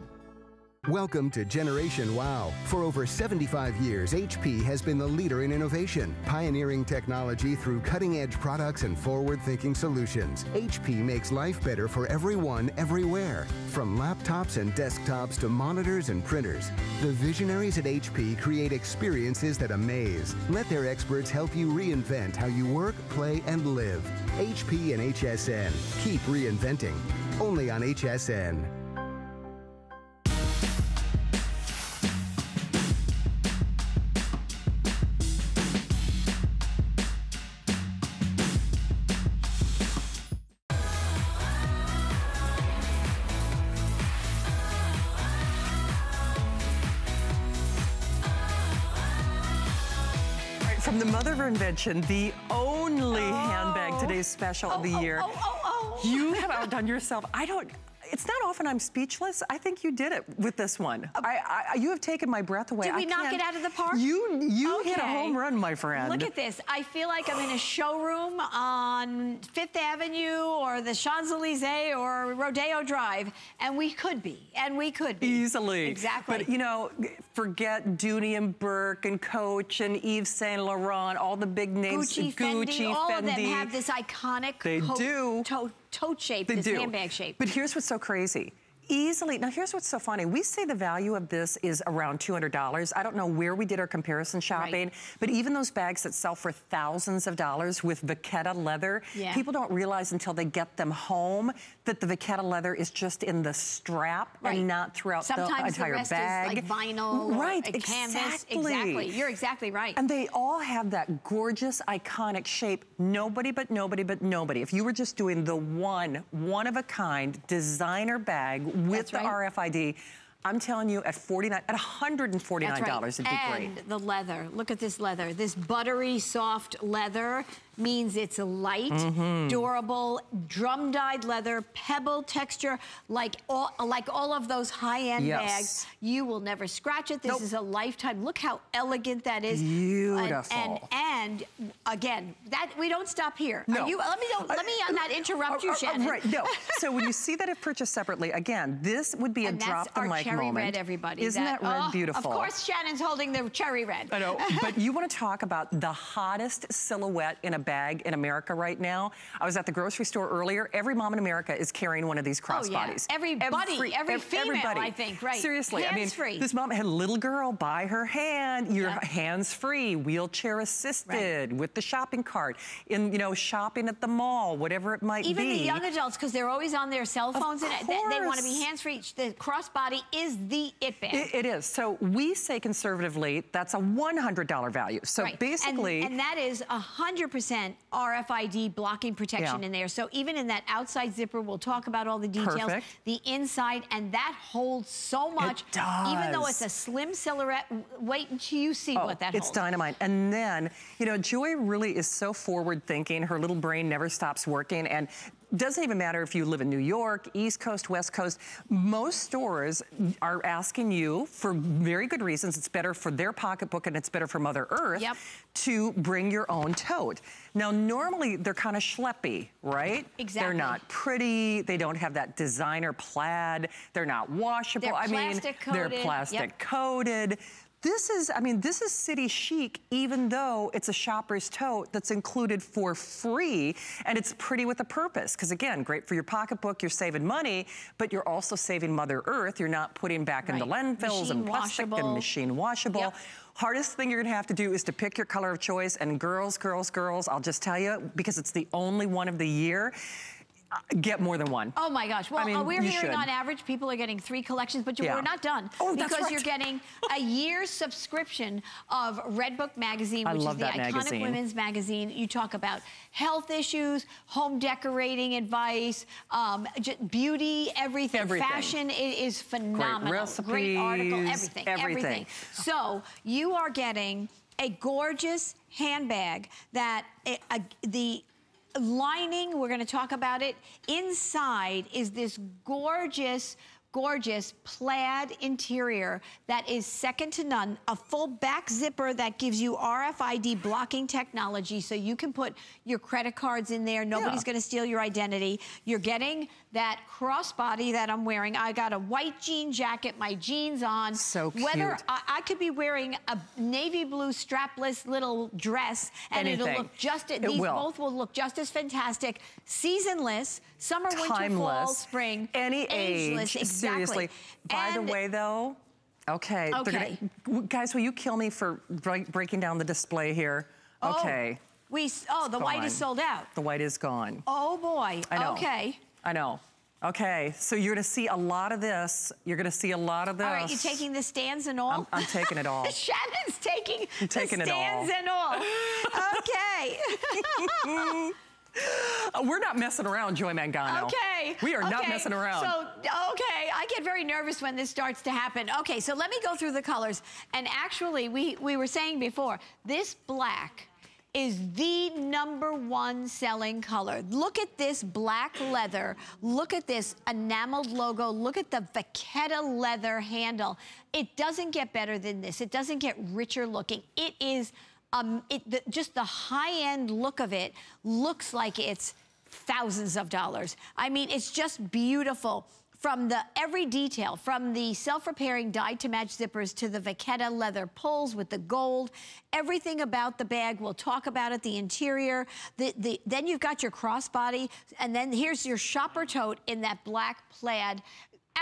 Welcome to Generation Wow. For over 75 years, HP has been the leader in innovation, pioneering technology through cutting edge products and forward thinking solutions. HP makes life better for everyone, everywhere. From laptops and desktops to monitors and printers, the visionaries at HP create experiences that amaze. Let their experts help you reinvent how you work, play, and live. HP and HSN. Keep reinventing. Only on HSN. From the mother of invention, the only oh. handbag today's special of oh, the oh, year. Oh, You have outdone yourself. I don't. It's not often I'm speechless. I think you did it with this one. Uh, I, I, you have taken my breath away. Did we I knock it out of the park? You, you hit a home run, my friend. Look at this. I feel like I'm in a showroom on Fifth Avenue or the Champs-Elysees or Rodeo Drive, and we could be, and we could be. Easily. Exactly. But you know, forget Dooney and Bourke and Coach and Yves Saint Laurent, all the big names. Gucci, Fendi, all of them have this iconic They coat- do. tote, tote shape, They this do. handbag shape. But here's what's so crazy. Easily, now here's what's so funny. We say the value of this is around $200. I don't know where we did our comparison shopping, but even those bags that sell for thousands of dollars with Vachetta leather, Yeah. people don't realize until they get them home that the Vachetta leather is just in the strap Right. and not throughout Sometimes the entire rest bag. is like vinyl, right? a canvas. Exactly. Exactly. You're exactly right. And they all have that gorgeous, iconic shape. Nobody but nobody but nobody. If you were just doing the one, one of a kind designer bag with That's the right. RFID, I'm telling you, at 49, at $149, That's right. it'd be and great. the leather. Look at this leather. This buttery, soft leather means it's light, Mhm. durable, drum-dyed leather, pebble texture, like all, like all of those high-end Yes. bags. You will never scratch it. This is a lifetime. Look how elegant that is. And- Beautiful. And, and, again, that we don't stop here. No. Are you, let me don't, let me not interrupt you, Uh, uh, Shannon. Right, no. So when you see that if purchased separately, again, this would be a And drop the mic cherry moment. red, everybody. Isn't that, red oh, beautiful? Of course, Shannon's holding the cherry red. I know, but you want to talk about the hottest silhouette in a bag in America right now? I was at the grocery store earlier. Every mom in America is carrying one of these Oh, yeah. crossbodies. Everybody, every female, everybody. I think, right. Seriously, I mean, Hands-free. this mom had a little girl by her hand. You're Yeah. hands-free, wheelchair assisted, with the shopping cart, in you know shopping at the mall, whatever it might Even be. Even the young adults, because they're always on their cell phones and they, they want to be hands-free. The crossbody is the it bag. It- it is. So we say conservatively that's a $100 value. So Right. basically, and, and that is 100% RFID blocking protection Yeah. in there. So even in that outside zipper, we'll talk about all the details. Perfect. The inside, and that holds so much. Even though it's a slim silhouette, wait until you see Oh, what that it's holds. dynamite. And then, you know, Joy really is so forward thinking. Her little brain never stops working. And doesn't even matter if you live in New York, East Coast, West Coast, most stores are asking you for very good reasons. It's better for their pocketbook and it's better for Mother Earth Yep. to bring your own tote. Now, normally they're kind of schleppy, right? Exactly. They're not pretty. They don't have that designer plaid. They're not washable. They're I mean, plastic they're coated. plastic Yep. coated. This is, I mean, this is city chic, even though it's a shopper's tote that's included for free, and it's pretty with a purpose. Because again, great for your pocketbook, you're saving money, but you're also saving Mother Earth. You're not putting back in the Right. landfills and Machine plastic and machine washable. Yep. Hardest thing you're gonna have to do is to pick your color of choice, and girls, girls, girls, I'll just tell you, because it's the only one of the year, get more than one. Oh my gosh. Well, I mean, uh, we're hearing should. on average people are getting three collections, but you- Yeah. we're not done. Oh, that's because right. you're getting a year's subscription of Redbook magazine, I which love is the that iconic magazine. women's magazine. You talk about health issues, home decorating advice, um, beauty, everything. Everything. Fashion it is phenomenal. Great recipes, article, recipes, everything, everything. So you are getting a gorgeous handbag that uh, uh, the lining, we're gonna talk about it. Inside is this gorgeous, gorgeous plaid interior that is second to none. A full back zipper that gives you RFID blocking technology so you can put your credit cards in there. Nobody's Yeah. gonna steal your identity. You're getting that crossbody that I'm wearing. I got a white jean jacket, my jeans on. So Whether cute. I, I could be wearing a navy blue strapless little dress and it'll look just, It these will. both will look just as fantastic. Seasonless, summer, winter, fall, spring. Any ageless, age. exactly. Seriously. By And- the way, though, okay. Okay. Gonna, guys, will you kill me for break, breaking down the display here? Oh, Okay. We, s- oh, the white is sold out. The white is gone. Oh boy, I know. okay. I know. Okay, so you're gonna see a lot of this. You're gonna see a lot of this. All right, you taking the stands and all? I'm, I'm taking it all. The Shannon's taking I'm taking the it all. stands and all. Okay. Uh, We're not messing around, Joy Mangano. Okay. We are not messing around. So, okay, I get very nervous when this starts to happen. Okay, so let me go through the colors. And actually, we, we were saying before, this black is the number one selling color. Look at this black leather. Look at this enameled logo. Look at the Vachetta leather handle. It doesn't get better than this. It doesn't get richer looking. It is um, it, the, just the high-end look of it looks like it's thousands of dollars. I mean, it's just beautiful. From the every detail, from the self-repairing dyed to match zippers to the Vachetta leather pulls with the gold, everything about the bag. We'll talk about it, the interior. The, the, then you've got your crossbody, and then here's your shopper tote in that black plaid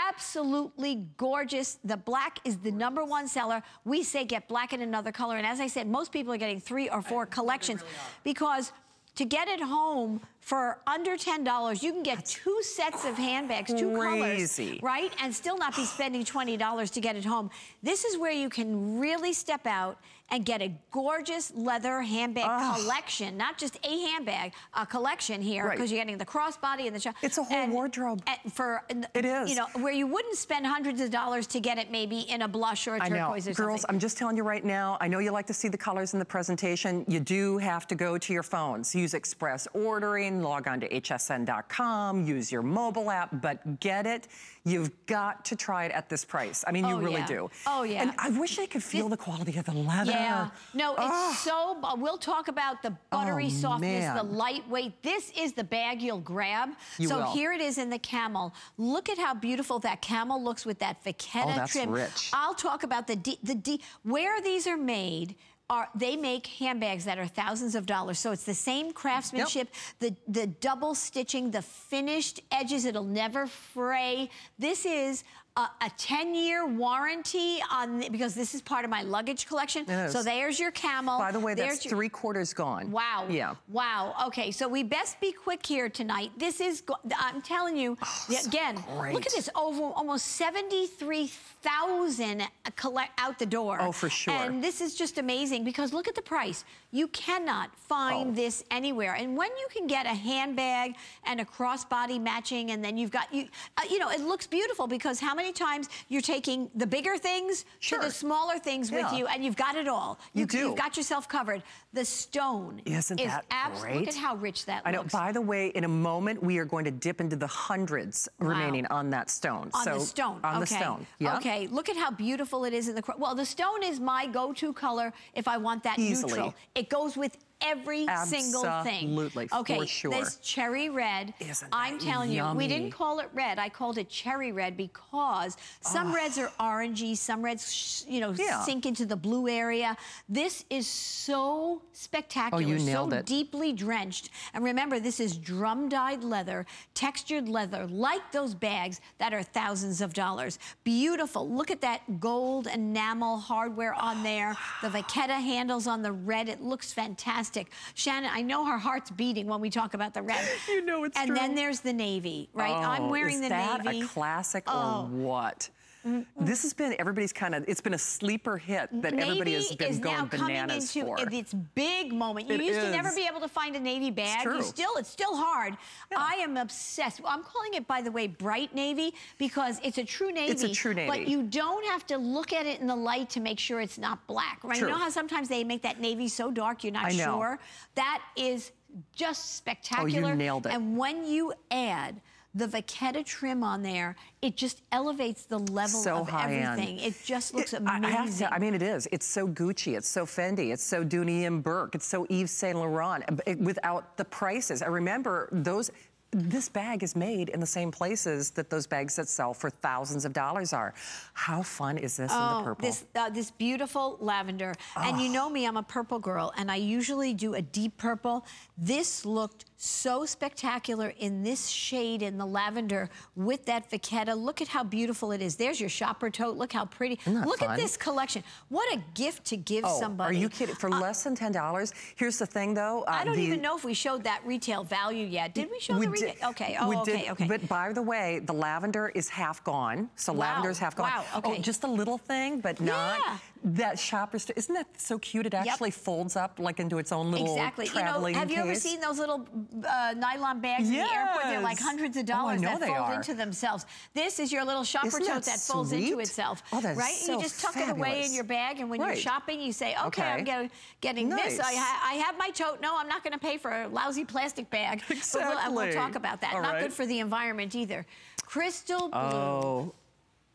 absolutely gorgeous. The black is the number one seller. We say get black in another color. And as I said, most people are getting three or four collections because to get it home for under $10, you can get two sets of handbags, two Crazy. colors, right? And still not be spending $20 to get it home. This is where you can really step out and get a gorgeous leather handbag collection, not just a handbag, a collection here, Right. because you're getting the crossbody and the... Shoulder. It's a whole wardrobe. for... It is. You know, where you wouldn't spend hundreds of dollars to get it maybe in a blush or a I know. turquoise or Girls, something. I'm just telling you right now, I know you like to see the colors in the presentation. You do have to go to your phones. Use express ordering, log on to hsn.com, use your mobile app, but get it. You've got to try it at this price. I mean, you Oh, really yeah. do. Oh, yeah. And I wish I could feel the quality of the leather. Yeah. No, it's Ah. so. We'll talk about the buttery Oh, softness, the lightweight. This is the bag you'll grab. You so will. here it is in the camel. Look at how beautiful that camel looks with that Vachetta Oh, that's trim. rich. I'll talk about the D, the D, where these are made. Are, they make handbags that are thousands of dollars. So it's the same craftsmanship, the, the double stitching, the finished edges, it'll never fray. This is a, a 10-year warranty on, the- because this is part of my luggage collection. So there's your camel. By the way, that's There's your- three quarters gone. Wow. Yeah. Wow. Okay, so we best be quick here tonight. This is, I'm telling you, oh, again, look Oh, great. at this, over almost 73,000 uh, collect out the door. Oh, for sure. And this is just amazing because look at the price. You cannot find Oh. this anywhere. And when you can get a handbag and a crossbody matching and then you've got, you, uh, you know, it looks beautiful because how many times you're taking the bigger things Sure. to the smaller things with you, and you've got it all. You do. You've got yourself covered. The stone Isn't is that abs- great? Look at how rich that I know. By the way, in a moment, we are going to dip into the hundreds remaining on that stone. On so, the stone. On the stone. Yeah. Okay. Look at how beautiful it is in the. Well, the stone is my go-to color if I want that Easily. neutral. It goes with every single thing. Absolutely, for Okay. sure. This cherry red. I'm telling you, we didn't call it red. I called it cherry red because some reds are orangey, some reds, you know, Yeah. sink into the blue area. This is so spectacular. Oh, you nailed so it. deeply drenched. And remember, this is drum-dyed leather, textured leather, like those bags that are thousands of dollars. Beautiful. Look at that gold enamel hardware on there. The Vachetta handles on the red. It looks fantastic. Shannon, I know her heart's beating when we talk about the red. You know it's And true. then there's the navy, right? I'm Oh, wearing is that navy. a classic Oh. or what? Mm-hmm. This has been everybody's kind of. It's been a sleeper hit that everybody has Navy been is going now coming bananas into for. its big moment. You It used to never be able to find a navy bag. true. You still, it's still hard. I am obsessed. Well, I'm calling it, by the way, bright navy because it's a true navy. It's a true navy. But you don't have to look at it in the light to make sure it's not black. Right? True. You know how sometimes they make that navy so dark you're not I know. sure. That is just oh, spectacular. Oh, nailed it. And when you add the Vachetta trim on there, it just elevates the level so of high everything. end. It just looks I- amazing. I, have to, I mean, it is. It's so Gucci. It's so Fendi. It's so Dooney and Bourke. It's so Yves Saint Laurent. It- without the prices, I remember those. This bag is made in the same places that those bags that sell for thousands of dollars are. How fun is this in the purple? Oh, This, uh, this beautiful lavender. And you know me, I'm a purple girl, and I usually do a deep purple. This looked so spectacular in this shade in the lavender with that Vachetta. Look at how beautiful it is. There's your shopper tote. Look how pretty. Look fun? at this collection. What a gift to give oh, somebody. are you kidding? For less than ten dollars? Here's the thing, though. uh, I don't the- even know if we showed that retail value yet. Did we show We the retail? did- Okay. Oh, we okay. did, okay. But by the way, the lavender is half gone. So Wow, lavender is half gone. wow, Oh, okay. just a little thing, but not Yeah. That shopper. St- isn't that so cute? It actually folds up like into its own little Exactly. You know, traveling have you ever seen those little uh, nylon bags in the airport? They're like hundreds of Oh, dollars know that fold are. into themselves. This is your little shopper Isn't tote that that folds into itself. Oh, that's right? so you just tuck it away in your bag, and when Right. you're shopping, you say, "Okay, Okay. I'm getting, getting this. I, ha- I have my tote. No, I'm not going to pay for a lousy plastic bag." But we'll, we'll talk about that. All not right. good for the environment either. Crystal blue. Oh.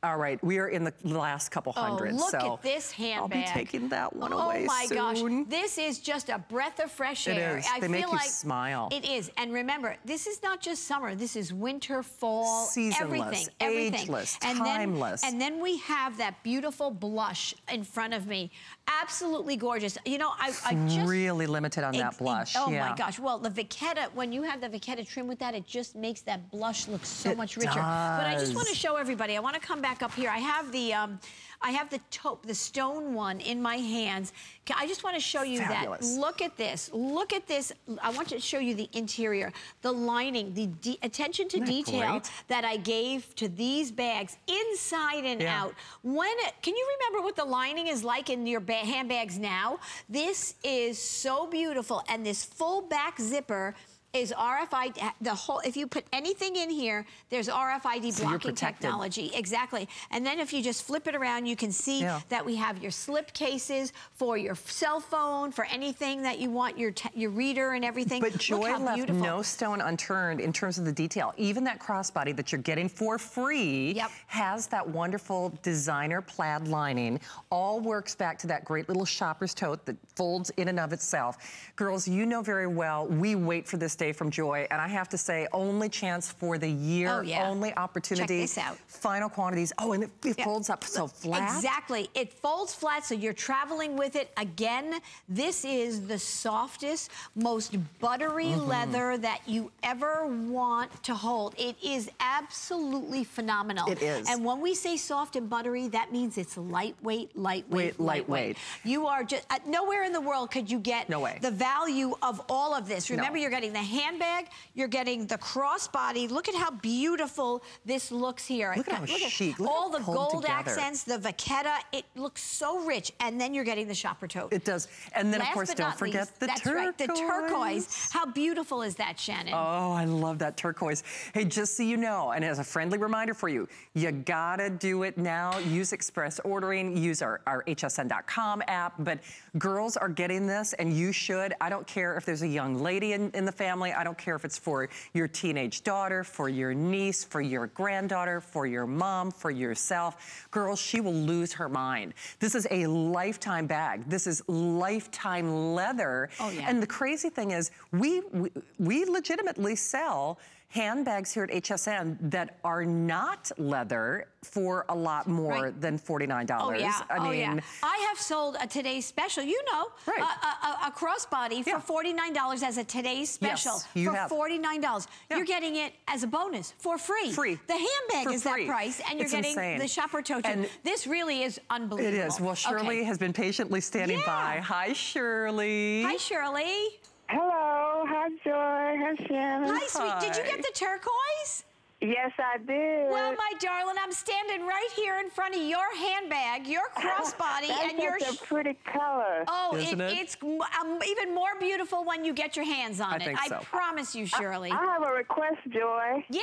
All right, we are in the last couple Oh, hundred. look so at this handbag. I'll be taking that one oh away soon. Oh my gosh, this is just a breath of fresh It air. is. I They feel make you like smile. It is, and remember, this is not just summer. This is winter, fall, Seasonless, everything, everything, ageless, and timeless. Then, and then we have that beautiful blush in front of me, absolutely gorgeous. You know, I, I just really limited on that Ex- blush. Oh yeah. my gosh! Well, the Vachetta, when you have the Vachetta trim with that, it just makes that blush look so It much richer. But I just want to show everybody. I want to come back up here. I have the, um, I have the taupe, the stone one in my hands. I just want to show you Fabulous. that. Look at this. Look at this. I want to show you the interior, the lining, the de- attention to detail great? that I gave to these bags, inside and Yeah. out. When it, can you remember what the lining is like in your ba- handbags now? This is so beautiful, and this full back zipper is RFID. The whole, if you put anything in here, there's RFID So blocking technology. Exactly. And then if you just flip it around, you can see Yeah. that we have your slip cases for your cell phone, for anything that you want your your reader and everything. But Joy left beautiful. no stone unturned in terms of the detail. Even that crossbody that you're getting for free has that wonderful designer plaid lining. All works back to that great little shopper's tote that folds in and of itself. Girls, you know very well, we wait for this day from Joy, and I have to say, only chance for the year, Oh, yeah. only opportunity. this out. Final quantities. Oh, and it, it folds up so flat. Exactly. It folds flat, so you're traveling with it. Again, this is the softest, most buttery Mm-hmm. leather that you ever want to hold. It is absolutely phenomenal. It is. And when we say soft and buttery, that means it's lightweight, lightweight, Wait, lightweight. You are just, uh, nowhere in the world could you get No way. the value of all of this. No. Remember, you're getting the handbag, you're getting the crossbody. Look at how beautiful this looks here. Look at how chic. Look all the gold together. accents, the vachetta. It looks so rich. And then you're getting the shopper tote. It does. And then, of course, don't forget least, the that's turquoise. right, the turquoise. How beautiful is that, Shannon? Oh, I love that turquoise. Hey, just so you know, and as a friendly reminder for you, you gotta do it now. Use express ordering, use our, our hsn.com app, but girls are getting this and you should. I don't care if there's a young lady in, in the family. I don't care if it's for your teenage daughter, for your niece, for your granddaughter, for your mom, for yourself. Girls, she will lose her mind. This is a lifetime bag. This is lifetime leather. Oh, yeah. And the crazy thing is, we, we, we legitimately sell handbags here at HSN that are not leather for a lot more Right. than $49. Oh yeah, I oh mean, yeah. I have sold a today's special, you know, Right. a, a, a- a crossbody for $49 as a today's special Yes, you for have. $49. You're getting it as a bonus for free. Free. The handbag For is free. that price, and you're It's getting insane. the shopper tote. And this really is unbelievable. It is. Well, Shirley Okay. has been patiently standing by. Hi, Shirley. Hi, Shirley. Hello. Hi, Joy. Hi, Shannon. Hi, sweet. Did you get the turquoise? Yes, I did. Well, my darling, I'm standing right here in front of your handbag, your crossbody, That's and your. such a pretty color. Oh, Isn't it? it's um, even more beautiful when you get your hands on I it. think I promise you, Shirley. I have a request, Joy. Yeah.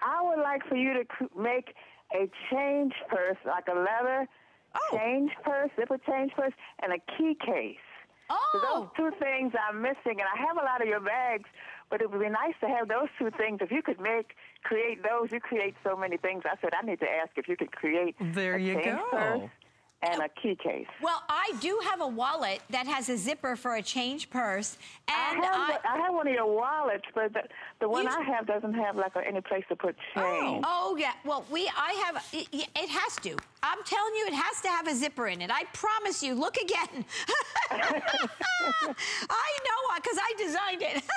I would like for you to make a change purse, like a leather Oh. change purse, zipper change purse, and a key case. Oh. those two things I'm missing, and I have a lot of your bags, but it would be nice to have those two things. If you could make, create those, you create so many things. I said I need to ask if you could create There you go. purse and a key case. Well, I do have a wallet that has a zipper for a change purse, and I have, I. I have one of your wallets, but the, the one You- I have doesn't have like any place to put oh, change. Oh yeah. Well, we I have it, it has to. I'm telling you, it has to have a zipper in it. I promise you. Look again. I know because I designed it.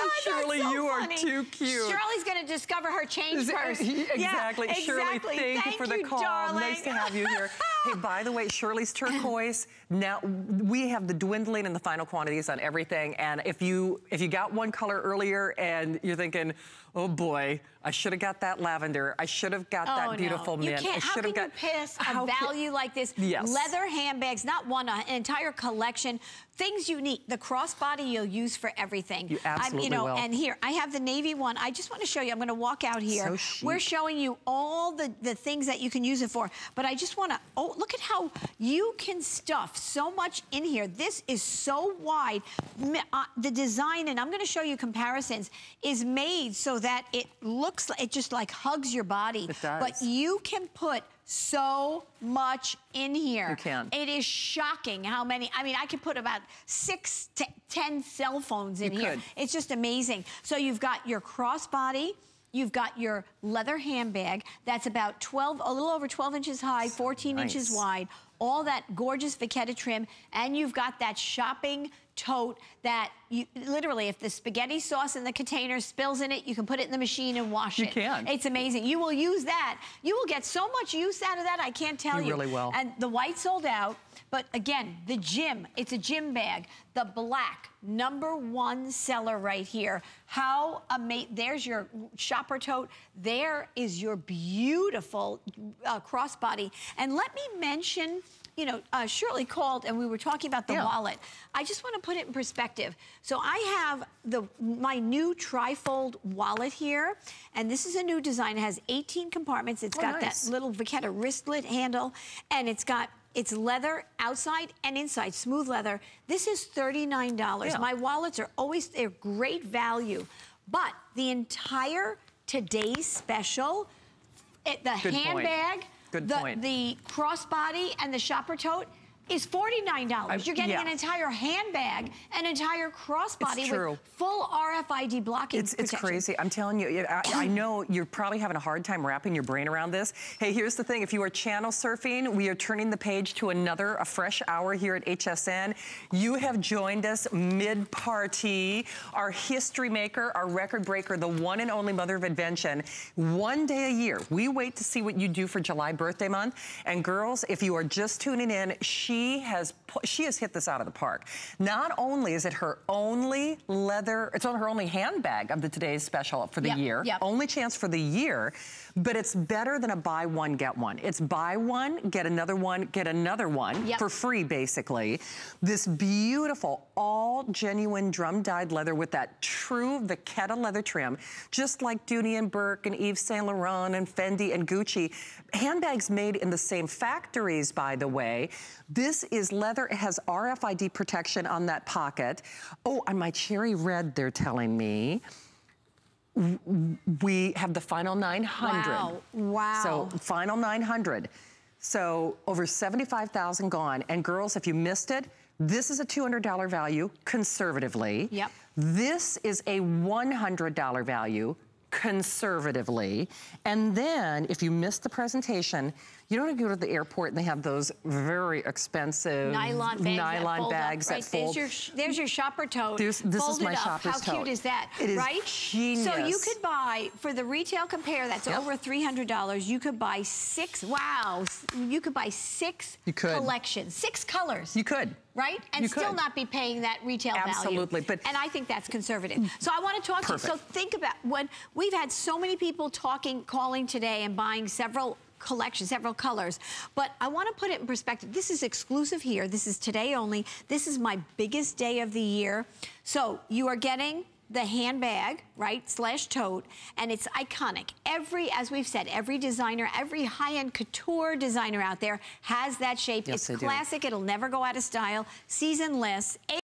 Oh, Shirley, so you are too cute. Shirley's going to discover her change Is purse. Exactly. Yeah, Shirley, exactly. thank, you for the call. darling. Nice to have you here. hey, by the way, Shirley's turquoise. Now we have the dwindling and the final quantities on everything. And if you if you got one color earlier and you're thinking, oh boy, I should have got that lavender. I should have got Oh, that no. beautiful You mint. can't. I should have got. you pass a How can- value like this? Yes. Leather handbags, not one, an entire collection. Things unique. The crossbody you'll use for everything. You I'm- you know, will. And here, I have the navy one. I just want to show you. I'm going to walk out here. So. We're showing you all the, the things that you can use it for. But I just want to, oh, look at how you can stuff so much in here. This is so wide. Uh, the design, and I'm going to show you comparisons, is made so that it looks, like it just like hugs your body. It does. But you can put so much in here. You can. It is shocking how many. I mean, I could put about six to ten cell phones in You here. could. It's just amazing. So you've got your crossbody. You've got your leather handbag that's about 12, a little over 12 inches high, 14 inches wide, all that gorgeous vachetta trim, and you've got that shopping tote that you literally, if the spaghetti sauce in the container spills in it, you can put it in the machine and wash You it. can. It's amazing. You will use that. You will get so much use out of that, I can't tell You you. really will. And the white sold out. But again, the gym, it's a gym bag. The black, number one seller right here. How amazing. There's your shopper tote. There is your beautiful uh, crossbody. And let me mention, you know, uh, Shirley called and we were talking about the Yeah. wallet. I just want to put it in perspective. So I have the my new trifold wallet here, and this is a new design. It has 18 compartments. It's Oh, got nice. that little vachetta wristlet handle, and it's got it's leather outside and inside, smooth leather. This is $39. Yeah. My wallets are always, they're great value. But the entire today's special, it, the Good point. handbag, Good the, point. the crossbody, and the shopper tote is $49. You're getting yeah. an entire handbag, an entire crossbody It's true. with full RFID blocking It's, it's crazy. I'm telling you, I, I know you're probably having a hard time wrapping your brain around this. Hey, here's the thing. If you are channel surfing, we are turning the page to another, a fresh hour here at HSN. You have joined us mid-party. Our history maker, our record breaker, the one and only mother of invention. One day a year, we wait to see what you do for July birthday month. And girls, if you are just tuning in, she she has she has hit this out of the park. Not only is it her only leather, it's on her only handbag of the today's special for the Yep, year, yep. only chance for the year, but it's better than a buy one get one. It's buy one, get another one, get another one Yep. for free basically. This beautiful all genuine drum dyed leather with that true Vachetta leather trim, just like Dooney and Bourke and Yves Saint Laurent and Fendi and Gucci. Handbags made in the same factories, by the way. This is leather, it has RFID protection on that pocket. Oh, and my cherry red, they're telling me. We have the final 900. Wow. Wow. So final 900. So over 75,000 gone. And girls, if you missed it, this is a $200 value conservatively. Yep. This is a $100 value conservatively. And then if you missed the presentation, you don't have to go to the airport and they have those very expensive Nylon bags nylon that fold bags up, right? that fold. There's your, there's your shopper tote. This- this is my up. shopper's How tote. cute is that? It is right? So you could buy, for the retail compare, that's Yep. over $300, you could buy six, wow, you could buy six You could. collections, six colors. You could. Right? And You still could. not be paying that retail value. Absolutely, but- And I think that's conservative. So I want to talk to you. So think about when we've had so many people talking, calling today and buying several collections, several colors. But I want to put it in perspective. This is exclusive here. This is today only. This is my biggest day of the year. So you are getting the handbag, right, slash tote, and it's iconic. Every, as we've said, every designer, every high-end couture designer out there has that shape. Yes, it's they do. classic. It'll never go out of style. Seasonless.